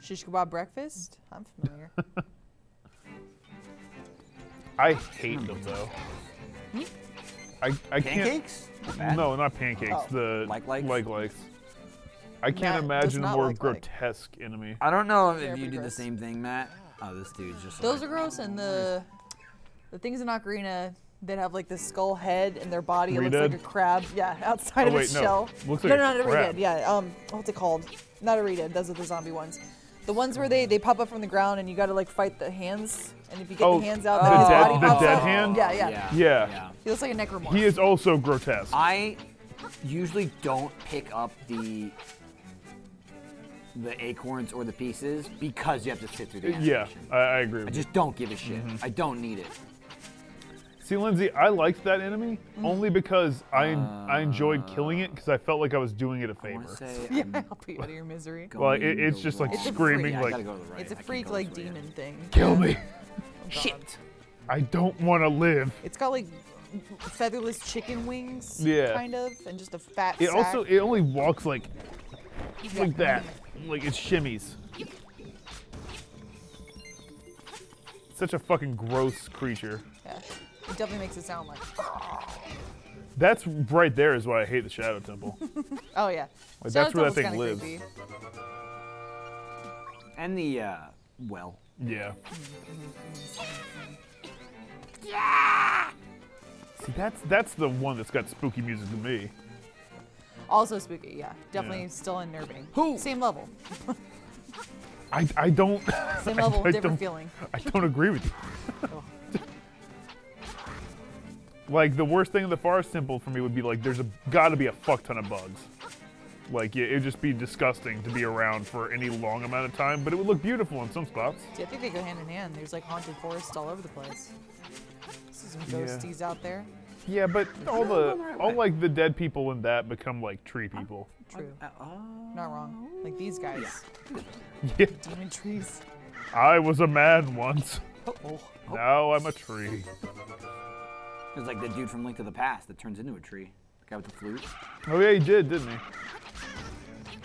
shish kebab breakfast. I'm familiar. I hate them though. I I can't. Pancakes? Not. No, not pancakes. Oh. The Like likes? like likes. I can't Matt imagine a more like like. grotesque enemy. I don't know They're if you pretty do the same thing, Matt. Oh, this dude's just. Those like, are gross, and the the things in Ocarina that have like the skull head and their body it looks like a crab. Yeah, outside Oh, of wait, its no. shell. Looks no, like no, a not a crab. redead. Yeah, um, what's it called? Not a redead. Those are the zombie ones. The ones where they they pop up from the ground and you got to like fight the hands, and if you get Oh, the hands out, the then his dead- body the pops dead up. hand? Yeah, yeah, Yeah. Yeah. He looks like a necromorph. He is also grotesque. I usually don't pick up the the acorns or the pieces because you have to sit through the yeah, animation. I, I agree. I With you. just don't give a shit. Mm-hmm. I don't need it. See, Lindsay, I liked that enemy Mm. only because I I enjoyed killing it because I felt like I was doing it a favor. say yeah, I'm I'll put you out of your misery. Well, it- it's just, like, It's screaming, Yeah, like- go right. It's a freak like this way. demon thing. Kill me! Shit. I don't want to live. It's got like featherless chicken wings, Yeah. kind of, and just a fat. It sack. also it only walks like like that, like it shimmies. Such a fucking gross creature. Yeah. It definitely makes it sound like. That's right there is why I hate the Shadow Temple. Oh yeah. Like, that's where that thing lives. creepy. And the uh, well. Yeah. See, that's that's the one that's got spooky music to me. Also spooky. Yeah. Definitely Yeah. still unnerving. Who? Same level. I I don't. Same I- level, I different don't- feeling. I don't agree with you. Oh. Like the worst thing in the forest temple for me would be like there's a got to be a fuck ton of bugs. Like it would just be disgusting to be around for any long amount of time, but it would look beautiful in some spots. See, I think they go hand in hand. There's like haunted forests all over the place. See some Yeah. ghosties out there. Yeah, but all the the right all way. like the dead people in that become like tree people. True. Uh, oh. Not wrong. Like these guys. Yeah. Demon trees. I was a man once. Oh, Now I'm a tree. It's like the dude from Link to the Past that turns into a tree. The guy with the flute. Oh yeah, he did, didn't he?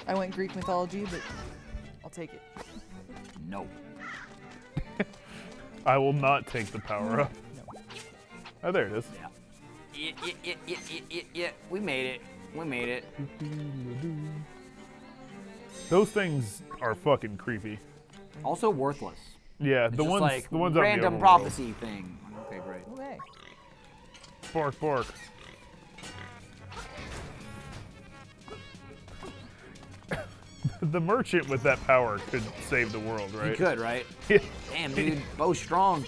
I went Greek mythology, but I'll take it. No. I will not take the power up. Oh, there it is. Yeah. Yeah, yeah, yeah, yeah, yeah, yeah, yeah. We made it. We made it. Those things are fucking creepy. Also worthless. Yeah, It's the ones, like the ones out in the random overworld. prophecy thing. Okay, great. Okay. Bark, bark. The merchant with that power could save the world, right? You could, right? Damn, dude, bow strong.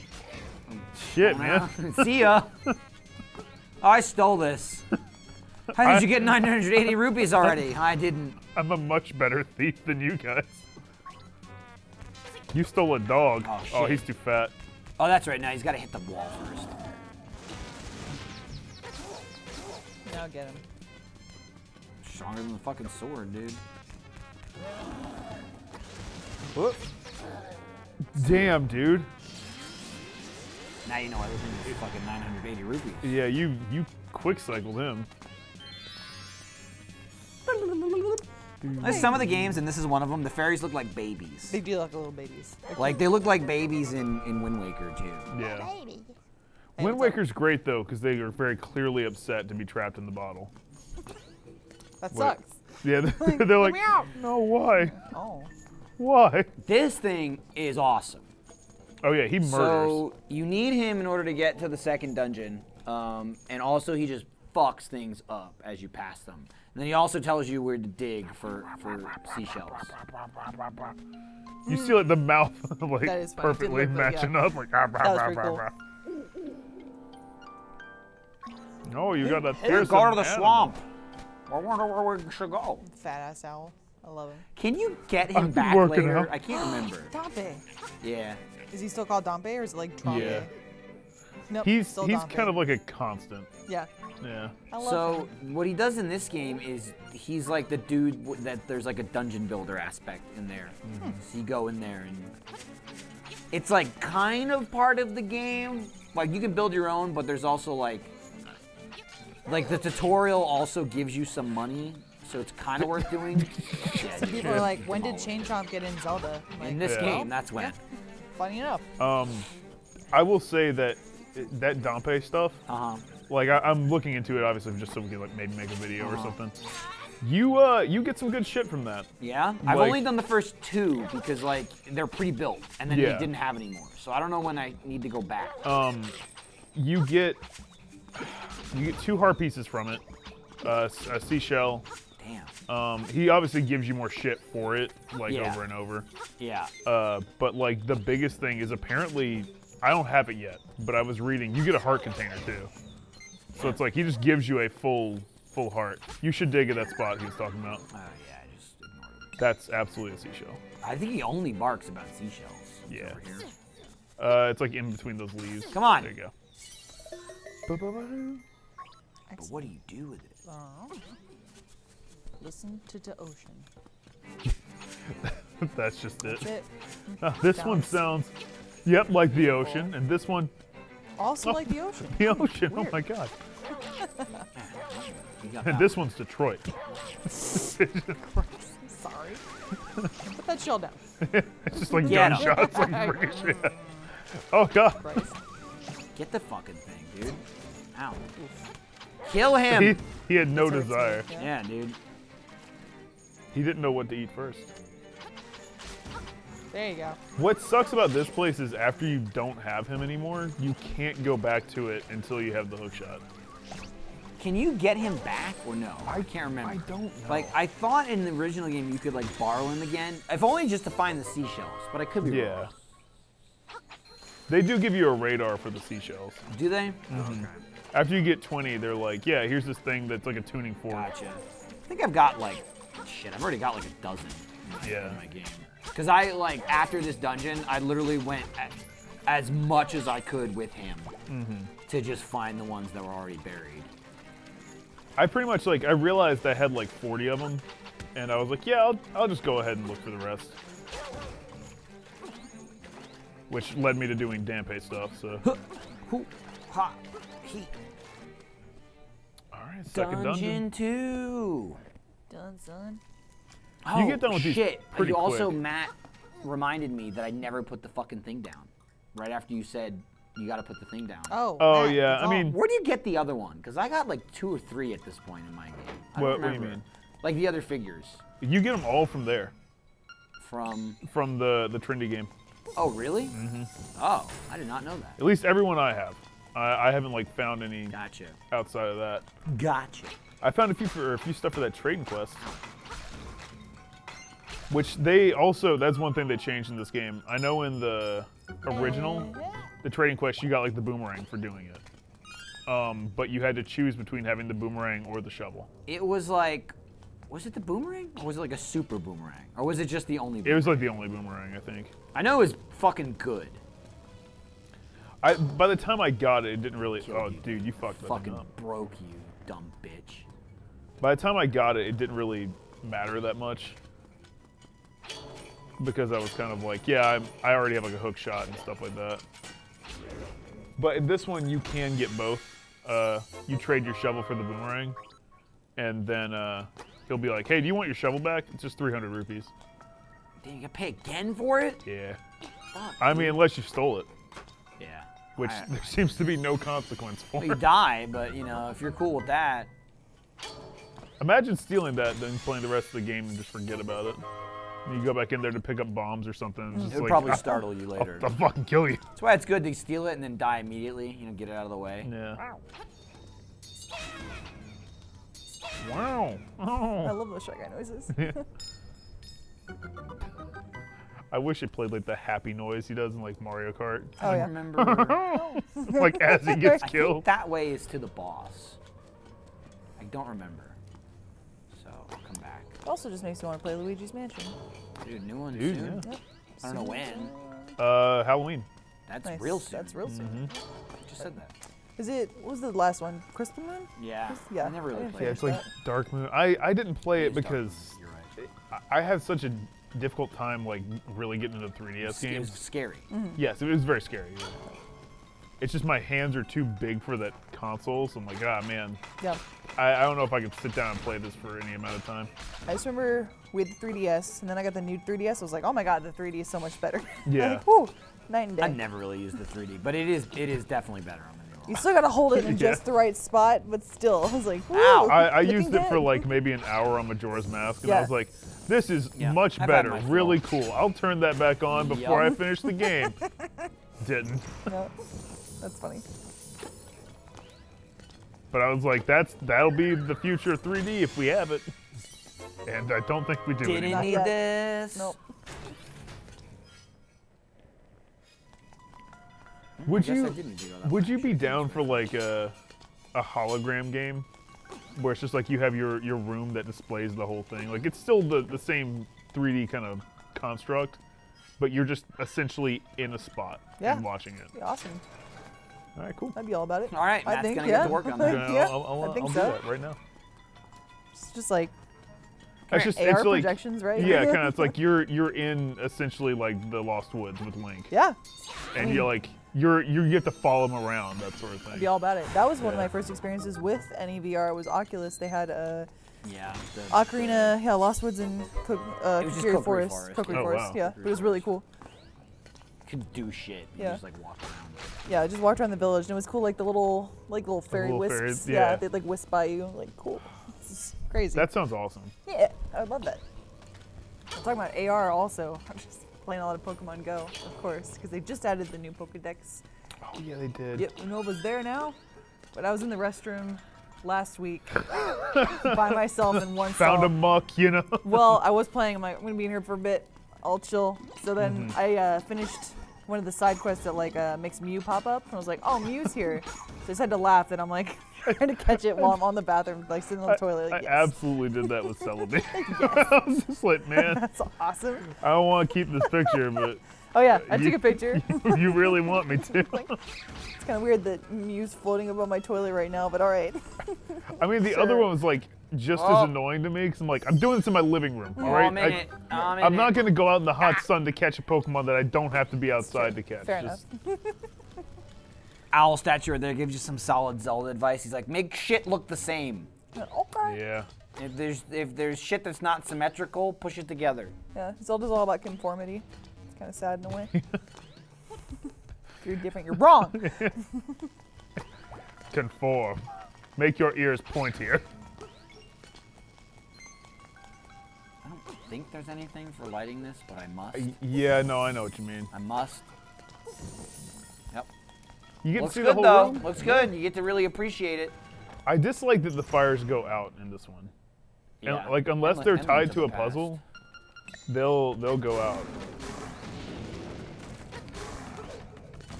Shit, man. See ya. Oh, I stole this. How did you get 980 rupees already? I didn't. I'm a much better thief than you guys. You stole a dog. Oh, oh he's too fat. Oh, that's right. Now he's got to hit the wall first. Now get him. Stronger than the fucking sword, dude. Whoop. Damn, dude. Now you know everything is fucking 980 rupees. Yeah, you you quick cycled him. There's some of the games, and this is one of them. The fairies look like babies. They do look like little babies. They're Like they look like babies in in Wind Waker too. Yeah. Hey, Wind what's up? Waker's great though, because they are very clearly upset to be trapped in the bottle. That Wait. sucks. Yeah, they're like, me out." no, why? Oh. Why? This thing is awesome. Oh yeah, he murders. So you need him in order to get to the second dungeon, um, and also he just fucks things up as you pass them. And then he also tells you where to dig for for seashells. you see like the mouth like That is funny. It did perfectly look matching yeah. up, like. ah, bah, That was bah, pretty bah, cool. No, you got a Hey, fearsome go to the animal. swamp. I wonder where we should go. Fat ass owl. I love him. Can you get him I'm back working later? out. I can't remember. Dampe. Yeah. Is he still called Dampe or is it like Trompe? Yeah. Nope. He's still he's Dampe. kind of like a constant. Yeah. Yeah. I love So him. what he does in this game is he's like the dude w- that there's like a dungeon builder aspect in there. Hmm. So you go in there and it's like kind of part of the game. Like you can build your own, but there's also like like the tutorial also gives you some money, so it's kind of worth doing. Yeah, Some people are like, when did Chain Chomp get in Zelda? I'm in this Yeah. game, that's when. yeah. Funny enough. Um, I will say that that Dampe stuff, Uh huh. like I, I'm looking into it obviously just so we can like maybe make a video or Uh-huh. something. You uh you get some good shit from that. Yeah, I've only done the first two because like they're pre-built, and then Yeah. they didn't have any more. So I don't know when I need to go back. Um, you get you get two heart pieces from it, uh, a seashell. Damn. Um, he obviously gives you more shit for it, like Yeah. over and over. Yeah. Uh, but like the biggest thing is apparently I don't have it yet, but I was reading you get a heart container too. So it's like he just gives you a full full heart. You should dig at that spot he was talking about. Oh yeah, I just ignored him. That's absolutely a seashell. I think he only barks about seashells. Yeah. Uh, it's like in between those leaves. Come on. There you go. But what do you do with it? Oh. Listen to the ocean. That's just it. That's it. Uh, this one Sounds- sounds, yep, like the ocean, and this one, Also like the ocean. the ocean. Oh my god. And this one's Detroit. Sorry. Put that shell down. It's just like Get 'em. gunshots, like ricochet. Oh god. Christ. Get the fucking thing, dude. Ow. Kill him. he had no That's where it's desire. yeah, dude. He didn't know what to eat first. There you go. What sucks about this place is after you don't have him anymore, you can't go back to it until you have the hook shot. Can you get him back or no? I can't remember. I don't know. Like I thought in the original game you could like borrow him again, if only just to find the seashells. But I could be Yeah. wrong. They do give you a radar for the seashells. Do they? Mm-hmm. Okay. After you get 20, they're like, yeah, here's this thing that's like a tuning fork. Gotcha. I think I've got like shit. I've already got like a dozen. in my- Yeah. In my game. Because I like after this dungeon, I literally went a as much as I could with him Mm-hmm. to just find the ones that were already buried. I pretty much like I realized I had like 40 of them, and I was like, yeah, I'll, I'll just go ahead and look for the rest. which led me to doing Dampe stuff. So, ha, he. All right, second dungeon. Dungeon two. Done, son. Oh, You get done with these shit. pretty you also, quick. Matt, reminded me that I never put the fucking thing down. Right after you said you got to put the thing down. Oh. Oh, Matt, yeah, I all. mean- Where do you get the other one? Because I got like two or three at this point in my game. I don't What- what do you mean? Like the other figures You get them all from there, from. from the the Trendy game. Oh, really? Mm-hmm. Oh, I did not know that. At least everyone I have. I, I haven't like found any Gotcha. outside of that. Gotcha. I found a few for a few stuff for that trading quest. Which they also that's one thing they changed in this game. I know in the original, the trading quest you got like the boomerang for doing it. Um, but you had to choose between having the boomerang or the shovel. It was like, was it the boomerang or was it like a super boomerang or was it just the only? It was like the only boomerang, I think. I know it was fucking good. I by the time I got it, it didn't really. Killed Oh, you. dude, you fucked that Fucking up. broke you, dumb bitch. By the time I got it, it didn't really matter that much. Because I was kind of like, yeah, I'm, I already have like a hook shot and stuff like that. But in this one, you can get both. Uh, you trade your shovel for the boomerang, and then uh, he'll be like, hey, do you want your shovel back? It's just 300 rupees. Damn, you gotta pay again for it? Yeah. Fuck. I mean, unless you stole it. Which I- there seems to be no consequence for. you die, but you know, if you're cool with that, Imagine stealing that, then playing the rest of the game and just forget about it. You go back in there to pick up bombs or something. and It's it just would like, probably startle you later. I'll fucking kill you. That's why it's good to steal it and then die immediately. You know, get it out of the way. Yeah. Wow. Oh. I love those shotgun noises. I wish it played like the happy noise he does in like Mario Kart. Oh I yeah. remember. like as he gets I think killed. that way is to the boss. I don't remember. So I'll come back, Also just makes me want to play Luigi's Mansion. dude. New one Dude, soon. yeah. Yep. I don't know when. Uh, Halloween. That's Nice. real soon. That's real soon. Mm-hmm. I just said that. Is it? What was the last one? Crystal Moon? Yeah. Yeah, I never really didn't played Yeah, it. it's like Dark Moon. I, I didn't play it It is Dark Moon, because You're right. I, have such a difficult time like really getting into 3DS It was games. scary. Yes, it was very scary. It's just my hands are too big for that console, so I'm like, ah man, Yeah. I, I don't know if I could sit down and play this for any amount of time. I just remember with 3DS, and then I got the new 3DS. I was like, oh my god, the 3D is so much better. Yeah. like, whew, night and day. I never really used the 3D, but it is it is definitely better on the new You still gotta hold it in Yeah. just the right spot, but still, I was like, woo, Ow. I, I used it for like maybe an hour on Majora's Mask, and I was like, this is Yeah, much I've better, really cool. I'll turn that back on before I finish the game. Didn't. No, that's funny. But I was like, that's that'll be the future of 3D if we have it. And I don't think we do Didn't anymore. Not need this. Nope. Would I guess I you didn't do that would you be down for like a a hologram game where it's just like you have your your room that displays the whole thing? Like it's still the the same 3D kind of construct, but you're just essentially in a spot Yeah. and watching it. Be awesome. All right, cool. That'd be all about it. All right, I Matt's think, gonna yeah. get to work on that. Yeah, Yeah, I'll, I'll, I I'll, think I'll so. do that right now. It's just like It's just AR it's like projections, right? yeah, kind of. It's like you're you're in essentially like the Lost Woods with Link, yeah, and you're like you're you you have to follow him around that sort of I'd thing. be all about it. That was one of my first experiences with any VR. Was Oculus. They had a Yeah. the- Ocarina, yeah, Lost Woods and Co- uh, It was just Kokiri Kokiri Forest. Forest, Kokiri yeah. Oh, Forest, wow. yeah. But it was really cool. could do shit. and Yeah. Just like walk around. Yeah, I just walked around the village and it was cool. Like the little, like little fairy little wisps. fairies, yeah. yeah. they'd like wisp by you. Like cool. This is crazy. That sounds awesome. yeah, I would love that. I'm talking about AR also. Playing a lot of Pokemon Go, of course, because they just added the new Pokedex. Oh yeah, they did. Yep, Unova's there now, but I was in the restroom last week by myself in one Found stall. a muck, you know. Well, I was playing. I'm like, I'm gonna be in here for a bit. I'll chill. So then Mm-hmm. I uh, finished one of the side quests that like uh, makes Mew pop up, and I was like, oh, Mew's here. so I just had to laugh, and I'm like trying to catch it while I'm on the bathroom, like sitting on the toilet. I Like, yes, absolutely did that with Celebi. I was just like, man, that's awesome. I don't want to keep this picture, but Oh yeah, I You- took a picture. you really want me to. it's kind of weird that Mew's floating above my toilet right now, but all right. I mean, the other one was like just Oh. as annoying to me because I'm like, I'm doing this in my living room. all right? Oh, I'm in it. Oh, I'm in I'm not gonna go out in the hot ah. sun to catch a Pokemon that I don't have to be outside to catch. Fair Just- Owl statue there gives you some solid Zelda advice. He's like, make shit look the same. Okay. Yeah. If there's if there's shit that's not symmetrical, push it together. Yeah, Zelda's all about conformity. It's kind of sad in a way. if you're different, you're wrong. Conform. Make your ears pointier. I don't think there's anything for lighting this, but I must. Uh, yeah, no, I know what you mean. I must. Yep. You get to see good the whole though. room. Looks good. You get to really appreciate it. I dislike that the fires go out in this one. And, Yeah. like unless Inland- they're tied to a past. puzzle, they'll they'll go out.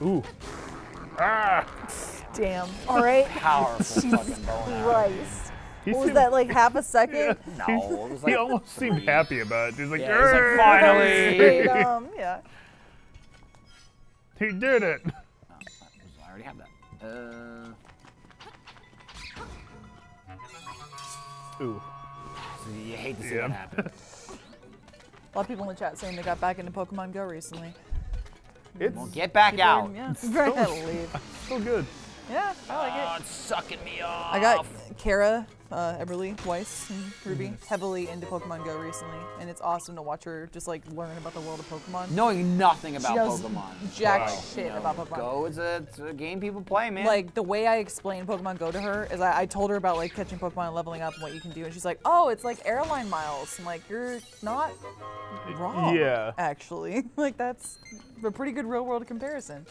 Ooh. Ah! Damn. All right. Powerful fucking bow. Christ. He What was that, like half a second? No, it was like he almost seemed happy about it. He's like, Yeah, he's like, "Yay!" "Finally!" Um, yeah. He did it. Already have that. Uh, Ooh. so you hate to see Yeah. that happen. A lot of people in the chat saying they got back into Pokemon Go recently. It's Well, get back out. Yeah. Right, leave. so good. Yeah, I like Oh, it. it's sucking me off. I got Kara, uh, Eberle Weiss, and Ruby heavily into Pokemon Go recently, and it's awesome to watch her just like learn about the world of Pokemon. knowing nothing she about knows Pokemon. jack Wow. shit about Pokemon. Go is a, it's a game people play, man. Like the way I explained Pokemon Go to her is I, I told her about like catching Pokemon and leveling up and what you can do, and she's like, "Oh, it's like airline miles." I'm like, "You're not wrong." Yeah. Actually, like that's a pretty good real world comparison.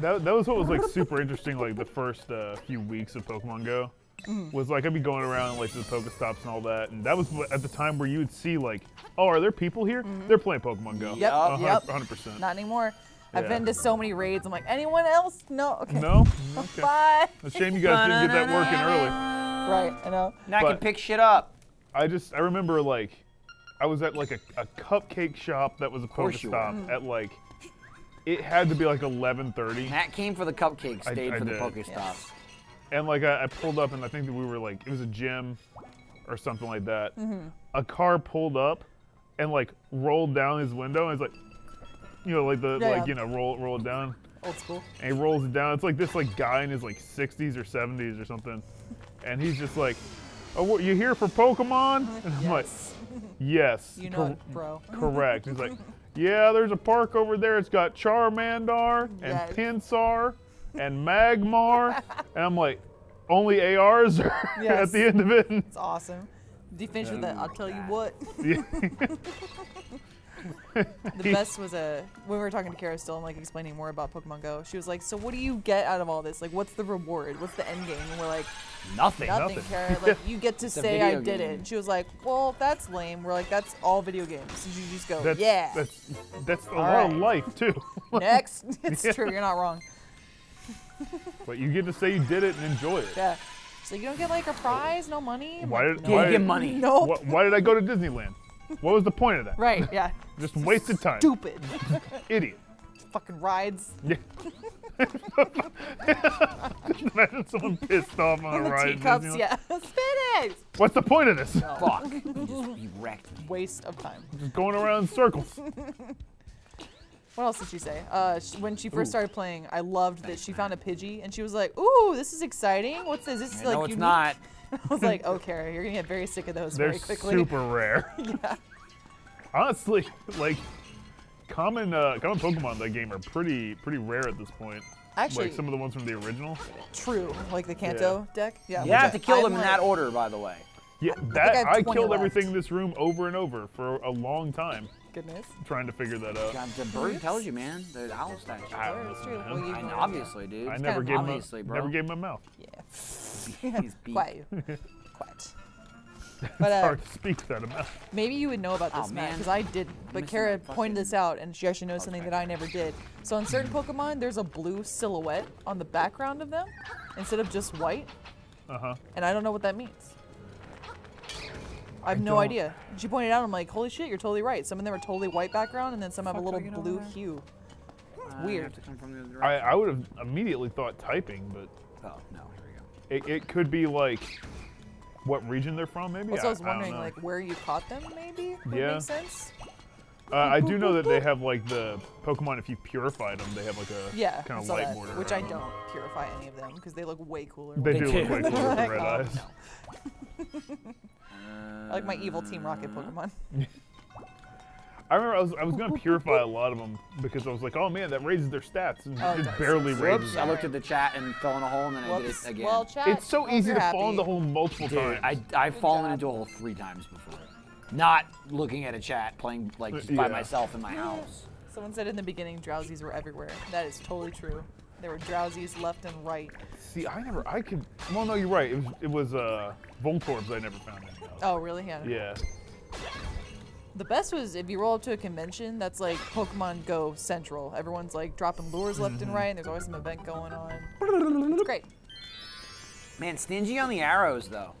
That, that was what was like super interesting like the first uh, few weeks of Pokemon Go. Mm. Was like I'd be going around like to the Pokestops and all that, and that was at the time where you would see like, oh, are there people here? Mm-hmm. They're playing Pokemon Go. Yep, uh-huh, yep. hundred percent. Not anymore. I've Yeah. been to so many raids. I'm like, anyone else? No. Okay. No. Okay. Bye. It's a shame you guys didn't get that working early. Right. I know. now I can pick shit up. I just I remember like I was at like a, a cupcake shop that was a course you. Pokestop mm. at like it had to be like 11:30 Matt came for the cupcakes, stayed I for the did. Pokestops. And like I, I pulled up and I think that we were like it was a gym or something like that. Mm-hmm. A car pulled up and like rolled down his window and it's like you know like the Yeah, like yeah. you know roll roll it down Old school. and he rolls it down. It's like this like guy in his like 60s or 70s or something, and he's just like, "Oh, what, you here for Pokemon?" And I'm like, Yes. "Yes, You know it, bro. correct." He's like, "Yeah, there's a park over there. It's got Charmander and Yes. Pinsir and Magmar," and I'm like, "Only ARs are Yes. at the end of it." It's awesome. Do you finish with that? I'll tell you oh, what. Yeah. The best was a when we were talking to Kara still and like explaining more about Pokemon Go. She was like, "So what do you get out of all this? Like, what's the reward? What's the end game?" And we're like, Nothing. "Nothing, Nothing. Kara. Like, you get to say I did game. it." And she was like, "Well, that's lame." We're like, "That's all video games." And you just go, That's, "Yeah." That's that's a All lot of life too. Next, it's true. You're not wrong. but you get to say you did it and enjoy it. Yeah. So you don't get like a prize, no money. Why did- no. You why get money. No. Why, why did I go to Disneyland? What was the point of that? Right. Yeah. Just wasted time. Stupid. Idiot. Fucking rides. Yeah. Just imagine someone pissed off on a ride. Teacups. Yeah. Spin it. What's the point of this? Fuck. You just you wrecked me. Waste of time. Just going around in circles. What else did she say? Uh, sh- when she first started playing, I loved that she found a Pidgey and she was like, "Ooh, this is exciting. What's this? This is No, like it's unique." not. I was like, "Oh, Kara, you're gonna get very sick of those They're very quickly." super rare. yeah. Honestly, like common uh, common Pokemon in that game are pretty pretty rare at this point. Actually, like some of the ones from the original. true. Like the Kanto dex. Yeah. You have to kill I'm them in like- that order, by the way. Yeah, I that have I, killed left. everything in this room over and over for a long time Goodness. trying to figure that out. God, the bird tells you, man. The owl statue. I Sure, don't it's true. Well, you- I know, obviously, dude. I never kinda gave him obviously, a, bro. never gave him a mouth. Yeah. He's beat. Quiet. Quiet. But It's uh, hard to speak without a mouth. maybe you would know about Aw, this, Matt, man. because I didn't. But missing Kara pointed this out, and she actually knows something that I never did. So on certain Pokemon, there's a blue silhouette on the background of them instead of just white, Uh huh. and I don't know what that means. I have no don't- idea. She pointed out, I'm like, holy shit, you're totally right. Some of them are totally white background, and then some have a little do I get over blue there? hue. Uh, weird. you have to come from the other I. I would have immediately thought typing, but Oh, no, here we go. it, it could be like what region they're from, maybe. Also, I was I don't wondering know. like where you caught them. Maybe would Yeah. make sense. Uh, I do know that they have like the Pokemon. If you purified them, they have like a Yeah, kind of saw light that, border. which I don't purify any of them because they look way cooler. They They do do. look way cooler with the red Oh, eyes. I like my evil Team Rocket Pokemon. I remember I was I was gonna purify a lot of them because I was like, oh man, that raises their stats, and Oh, it it barely Whoops, raises. Whoops! I looked at the chat and fell in a hole, and then I did it again. Well, chat. It's so easy you're to fall in the hole multiple Dude, times. I I've fallen job. into a hole three times before. Not looking at a chat, playing like just by myself in my house. Someone said in the beginning Drowzees were everywhere. That is totally true. There were Drowzees left and right. See, I never, I could. Well, no, you're right. It was it was uh, Voltorbs I never found any of. Oh, really? Yeah. Yeah. The best was if you roll up to a convention that's like Pokemon Go Central. Everyone's like dropping lures left Mm-hmm. and right, and there's always some event going on. It's great. Man, stingy on the arrows though.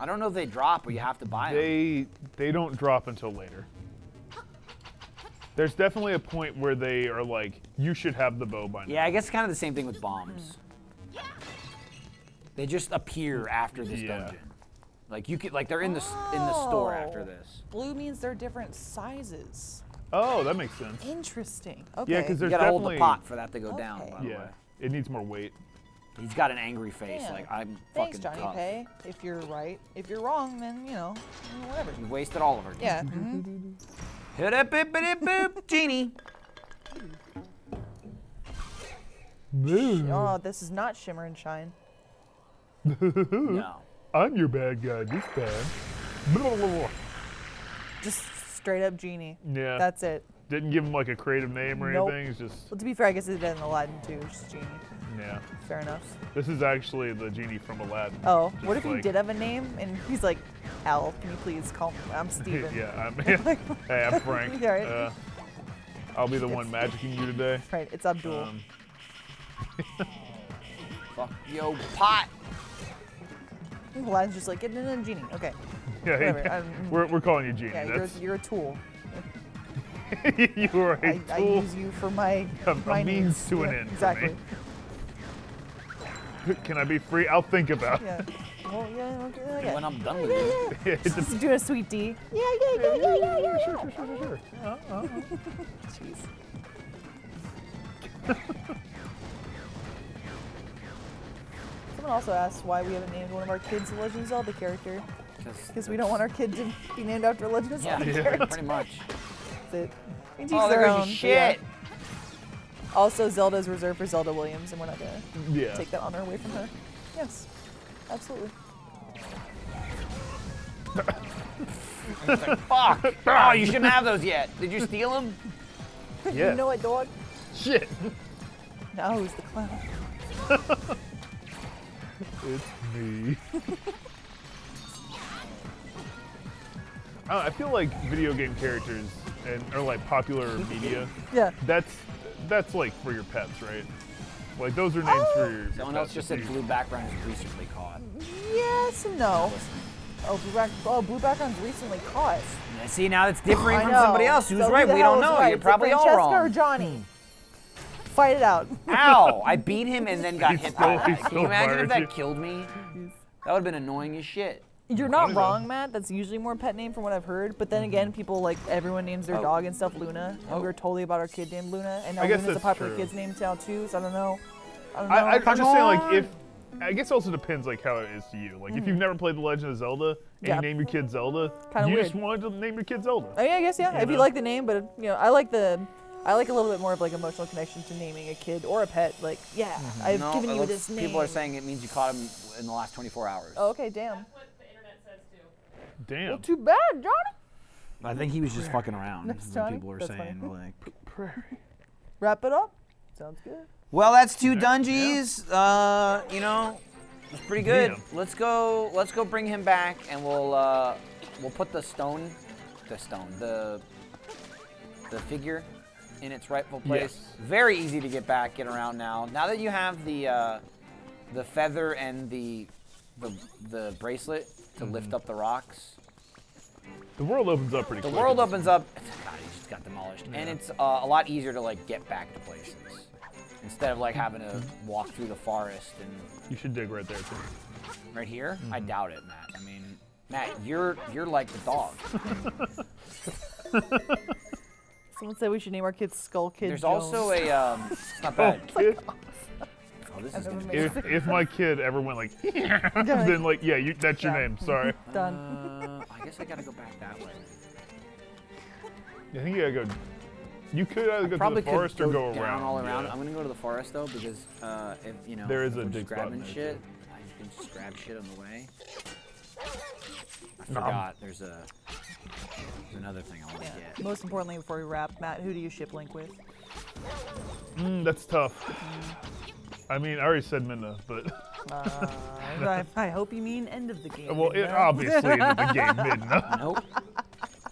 I don't know if they drop or you have to buy them. They they don't drop until later. There's definitely a point where they are like, you should have the bow by now. Yeah, I guess it's kind of the same thing with bombs. They just appear after this Yeah. dungeon. Like you could, like they're in the s- in the store oh. after Oh. this. Blue means they're different sizes. Oh, that makes sense. Interesting. Okay. Yeah, because You gotta hold the pot for that to go down. Okay. By the way. it needs more weight. He's got an angry face. Damn. Like I'm Thanks, fucking Johnny tough. Pay. If you're right. If you're wrong, then you know, whatever. You wasted all of her. Yeah. Hit it, boop, boop, boop, genie. Oh, this is not Shimmer and Shine. No. I'm your bad guy this time. Just straight up genie. Yeah. That's it. Didn't give him like a creative name or Nope. anything. It's just Well, to be fair, I guess it did in Aladdin too. It's just genie. yeah. Fair enough. This is actually the genie from Aladdin. Oh, Just what if he did have a name and he's like, Al, can you please call me? I'm Steven. yeah, I'm, hey, I'm Frank. Yeah, right. Uh, I'll be the one magicking you today. Right, it's Abdul. Um, Fuck yo pot. Aladdin's just like, get in a genie. Okay. yeah, Whatever, I'm- we're, we're calling you genie. Yeah, you're, you're a tool. you are a I, I tool. I use you for my, A- a means needs. to an Yeah, end for Exactly. me. Can I be free? I'll think about. Yeah. Well, yeah, okay. okay. When I'm done with you. it. It's a- Just doing a sweet D. Yeah, yeah, yeah, yeah, yeah, yeah. Sure, sure, sure, sure, sure. Uh, uh, Jeez. Someone also asked why we haven't named one of our kids a Legend of Zelda character. Because we don't want our kid to be named after a Legend of Yeah, Zelda Yeah. character. pretty much. That's it. We teach Oh, their own. goes but yeah. shit. Also, Zelda is reserved for Zelda Williams, and we're not gonna yeah. take that honor away from her. Yes, absolutely. like, Fuck. Oh, you shouldn't have those yet. Did you steal them? Yeah. You know what, dog? Shit. Now who's the clown? It's me. Uh, I feel like video game characters and or like popular media. Yeah. That's that's like for your pets, right? Like those are names for your. your Someone pets else just said you- blue background is recently caught. Yes and no. Oh, blue, back, oh, blue background's recently caught. Yeah, See, now it's different from know. somebody else. Who's So right? We don't know. right? You're Is it probably all Francesca or wrong. Johnny? Fight it out. Ow! I beat him and then got He's hit still- by that. he's Can you imagine if that you. killed me? That would have been annoying as shit. You're not Funny though. wrong, Matt. That's usually more pet name from what I've heard. But then again, people like everyone names their Oh. dog and stuff Luna, and Oh. we were totally about our kid named Luna, and now I guess Luna's a popular true. kid's name now too. So I don't know. I don't know. I, I, I'm just saying, like, if I guess it also depends, like, how it is to you. Like, if you've never played The Legend of Zelda and Mm. Yeah. you name your kid Zelda, Kinda you weird. just wanted to name your kid Zelda. Oh, yeah, I guess yeah. You if you like the name, but you know, I like the, I like a little bit more of like emotional connection to naming a kid or a pet. Like, yeah, I've no, given you looks- this name. people are saying it means you caught him in the last 24 hours. Oh, okay, damn. That's what the internet says too. Damn. Well, too bad, Johnny. I think he was just fucking around. Next is time? what people were That's saying. funny. Like, Prairie. Wrap it up. Sounds good. well, that's two dungeons. Uh, you know, it's pretty good. Damn. Let's go. Let's go bring him back, and we'll uh, we'll put the stone, the stone, the the figure in its rightful place. Yes. Very easy to get back, get around now. Now that you have the uh, the feather and the the, the bracelet to Mm-hmm. lift up the rocks. The world opens up pretty The quick. world opens up. God, it just got demolished, and it's uh, a lot easier to like get back to places instead of like having to walk through the forest and You should dig right there, too. Right here? Mm-hmm. I doubt it, Matt. I mean, Matt, you're you're like the dog. Someone said we should name our kids Skull Kid. There's Jones. also a um, it's not bad. If, Oh, this is gonna be if, if my kid ever went like, then like, yeah, you, that's your Yeah. name. Sorry. done. Uh, I guess I gotta go back that way. I think you gotta go. You could either go to Probably the forest could or go go down around. all around. yeah. I'm gonna go to the forest though because uh, if you know There is if a dig just spot grabbing there, shit. too. I can just grab shit on the way. I Nom. forgot. There's a there's another thing I want to Yeah. get. Most importantly, before we wrap, Matt, who do you ship Link with? Mm, that's tough. I mean, I already said Midna, but Uh, I, I hope you mean end of the game. well, it Midna. obviously ended the game Midna. Nope.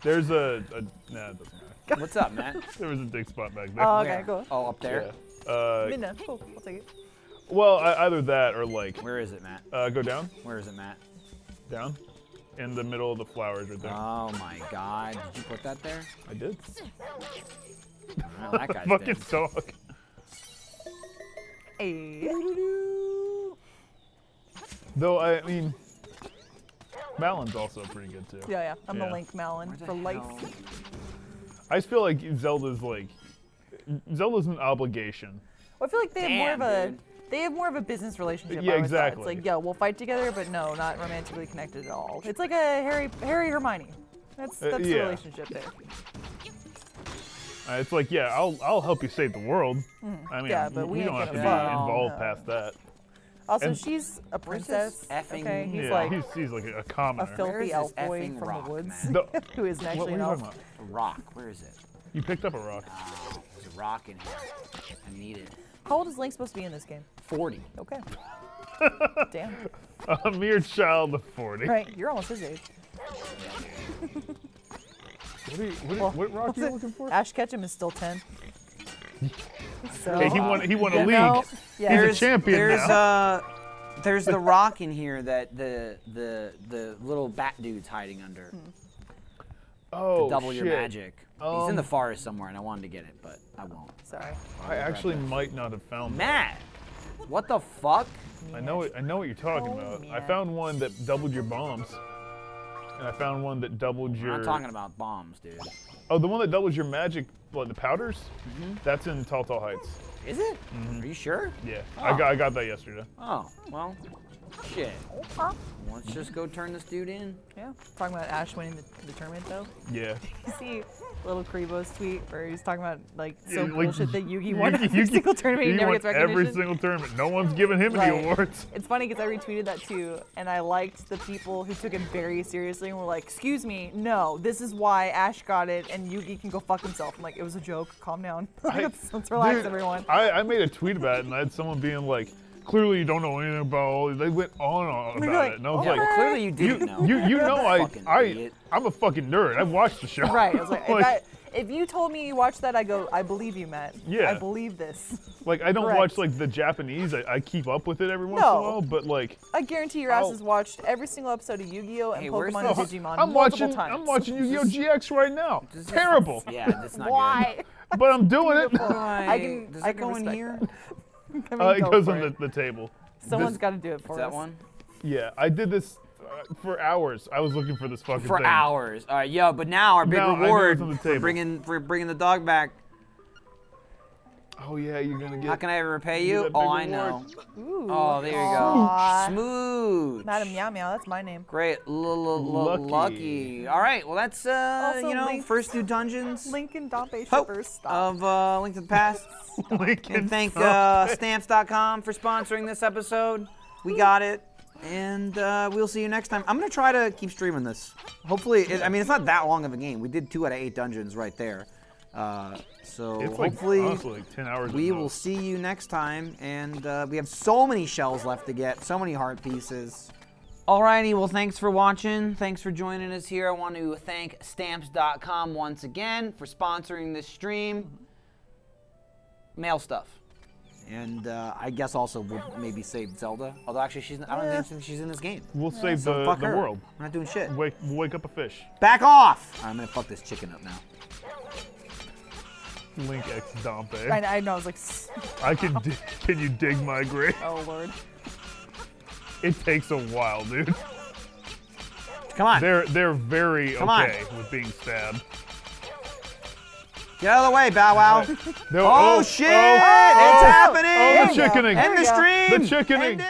There's a, a nah, it doesn't matter. What's up, Matt? There was a dig spot back there. Oh, okay, Where? go. Oh, up there. Yeah. Uh, Midna, cool. I'll take it. well, I, either that or like Where is it, Matt? uh, go down, Where is it, Matt? down, in the middle of the flowers right there. Oh my God! Did you put that there? I did. Well, that guy's Fucking dead. dog. Hey. Though I mean, Malon's also pretty good too. Yeah, yeah. I'm Yeah. a Link Malon Where the for life. hell- I just feel like Zelda's like Zelda's an obligation. Well, I feel like they have more of a dude. They have more of a business relationship. Yeah, I thought. exactly. It's like, yo, we'll fight together, but no, not romantically connected at all. It's like a Harry Harry Hermione. That's Uh, that's the relationship there. Uh, it's like, yeah, I'll I'll help you save the world. I mean. Yeah, but we you ain't don't have to be fuck. involved No. past that. Also, And- she's a princess. effing- okay, he's yeah, like he's, he's like a, a a commoner. Where filthy elf boy from rock, the woods? No, who isn't what, actually what an elf. A rock. Where is it? You picked up a rock. Oh, there's a rock in here. I need it. How old is Link supposed to be in this game? 40. Okay. Damn. A mere child of 40. Right, you're almost his age. What, are you, what, Well, what rock are you looking for? Ash Ketchum is still 10. so, Hey, he won. He won a league. know, yeah, He's a There's, champion there's, now. Uh, there's the rock in here that the the the little bat dude's hiding under. Hmm. oh, Double shit. your magic. He's in the Um, forest somewhere, and I wanted to get it, but I won't. Sorry. I actually might not have found that. Matt, what the fuck? I know it. I know what you're talking Oh, about. I found one that doubled your bombs, and I found one that doubled your... I'm not talking about bombs, dude. Oh, the one that doubles your magic, what the powders? Mm-hmm. That's in Tall Tall Heights. Is it? Are you sure? Yeah, Oh. I got I got that yesterday. Oh, well, shit. Huh? Let's just go turn this dude in. Yeah. Talking about Ash winning the, the tournament, though. Yeah. See LittleKuriboh's tweet where he's talking about, like, so Yeah, like, bullshit that Yugi won every Yugi- single tournament. He Yugi never gets recognition. Every single tournament. No one's giving him any awards. It's funny because I retweeted that too, and I liked the people who took it very seriously and were like, "Excuse me, no, this is why Ash got it, and Yugi can go fuck himself." I'm like, "It was a joke. Calm down. I- let's, let's relax, Dude, everyone." I, I made a tweet about it, and I had someone being like, "Clearly, you don't know anything about." all these." They went on and on about like, it, and I was "Oh, like, Well, clearly you "You, didn't know. you, you know, I, Fucking I, idiot. I'm a fucking nerd. I've watched the show." Right. I was like, if, I, if you told me you watched that, I go, I believe you, Matt. Yeah. I believe this. like I don't Correct. watch like the Japanese. I, I keep up with it every once No. in a while, but like I guarantee your ass has watched every single episode of Yu-Gi-Oh and Hey, Pokemon and Digimon I'm multiple watching, times. I'm watching Yu-Gi-Oh GX right now. This is- Terrible, Yeah, that's not Why? but I'm doing it. I can- Does I can go in respect here? I mean, Uh, it go goes on the, it. the table. Someone's this- got to do it for Is that us. one? Yeah, I did this uh, for hours. I was looking for this fucking For thing. hours. All right, yo, but now our big Now reward on the for bringing for bringing the dog back. Oh yeah, you're gonna get. How can I ever repay you? that Oh, big I know. Ooh. Oh, there you Aw. go. Smooth. Madam Meow Meow, that's my name. Great. L- l- l- Lucky. lucky. All right. Well, that's uh, Also you know, Link- first two dungeons Lincoln Dampe Hope shippers. Stop. of uh, Link to the Past. Lincoln and thank uh, Stamps.com for sponsoring this episode. We got it. And uh, we'll see you next time. I'm gonna try to keep streaming this. Hopefully, it, I mean it's not that long of a game. We did two out of eight dungeons right there. Uh, so It's like hopefully honestly like ten hours. we will see you next time. And uh, we have so many shells left to get, so many heart pieces. Alrighty, well, thanks for watching. Thanks for joining us here. I want to thank Stamps.com once again for sponsoring this stream. Mail stuff. And uh, I guess also we'll maybe save Zelda. Although actually, she's I don't Yeah. think she's in this game. We'll save So the, fuck the her. world. We're not doing shit. Wake, we'll wake up a fish. Back off! I'm gonna fuck this chicken up now. Link X Dampe. I, I know, I was like, I can. Di- can you dig my grave? oh lord. it takes a while, dude. Come on. They're they're very Come on. okay with being stabbed. Get out of the way, Bow Wow. No, oh, oh, shit! oh, it's oh, happening! Oh, the There you go. chickening. End the stream! The chickening.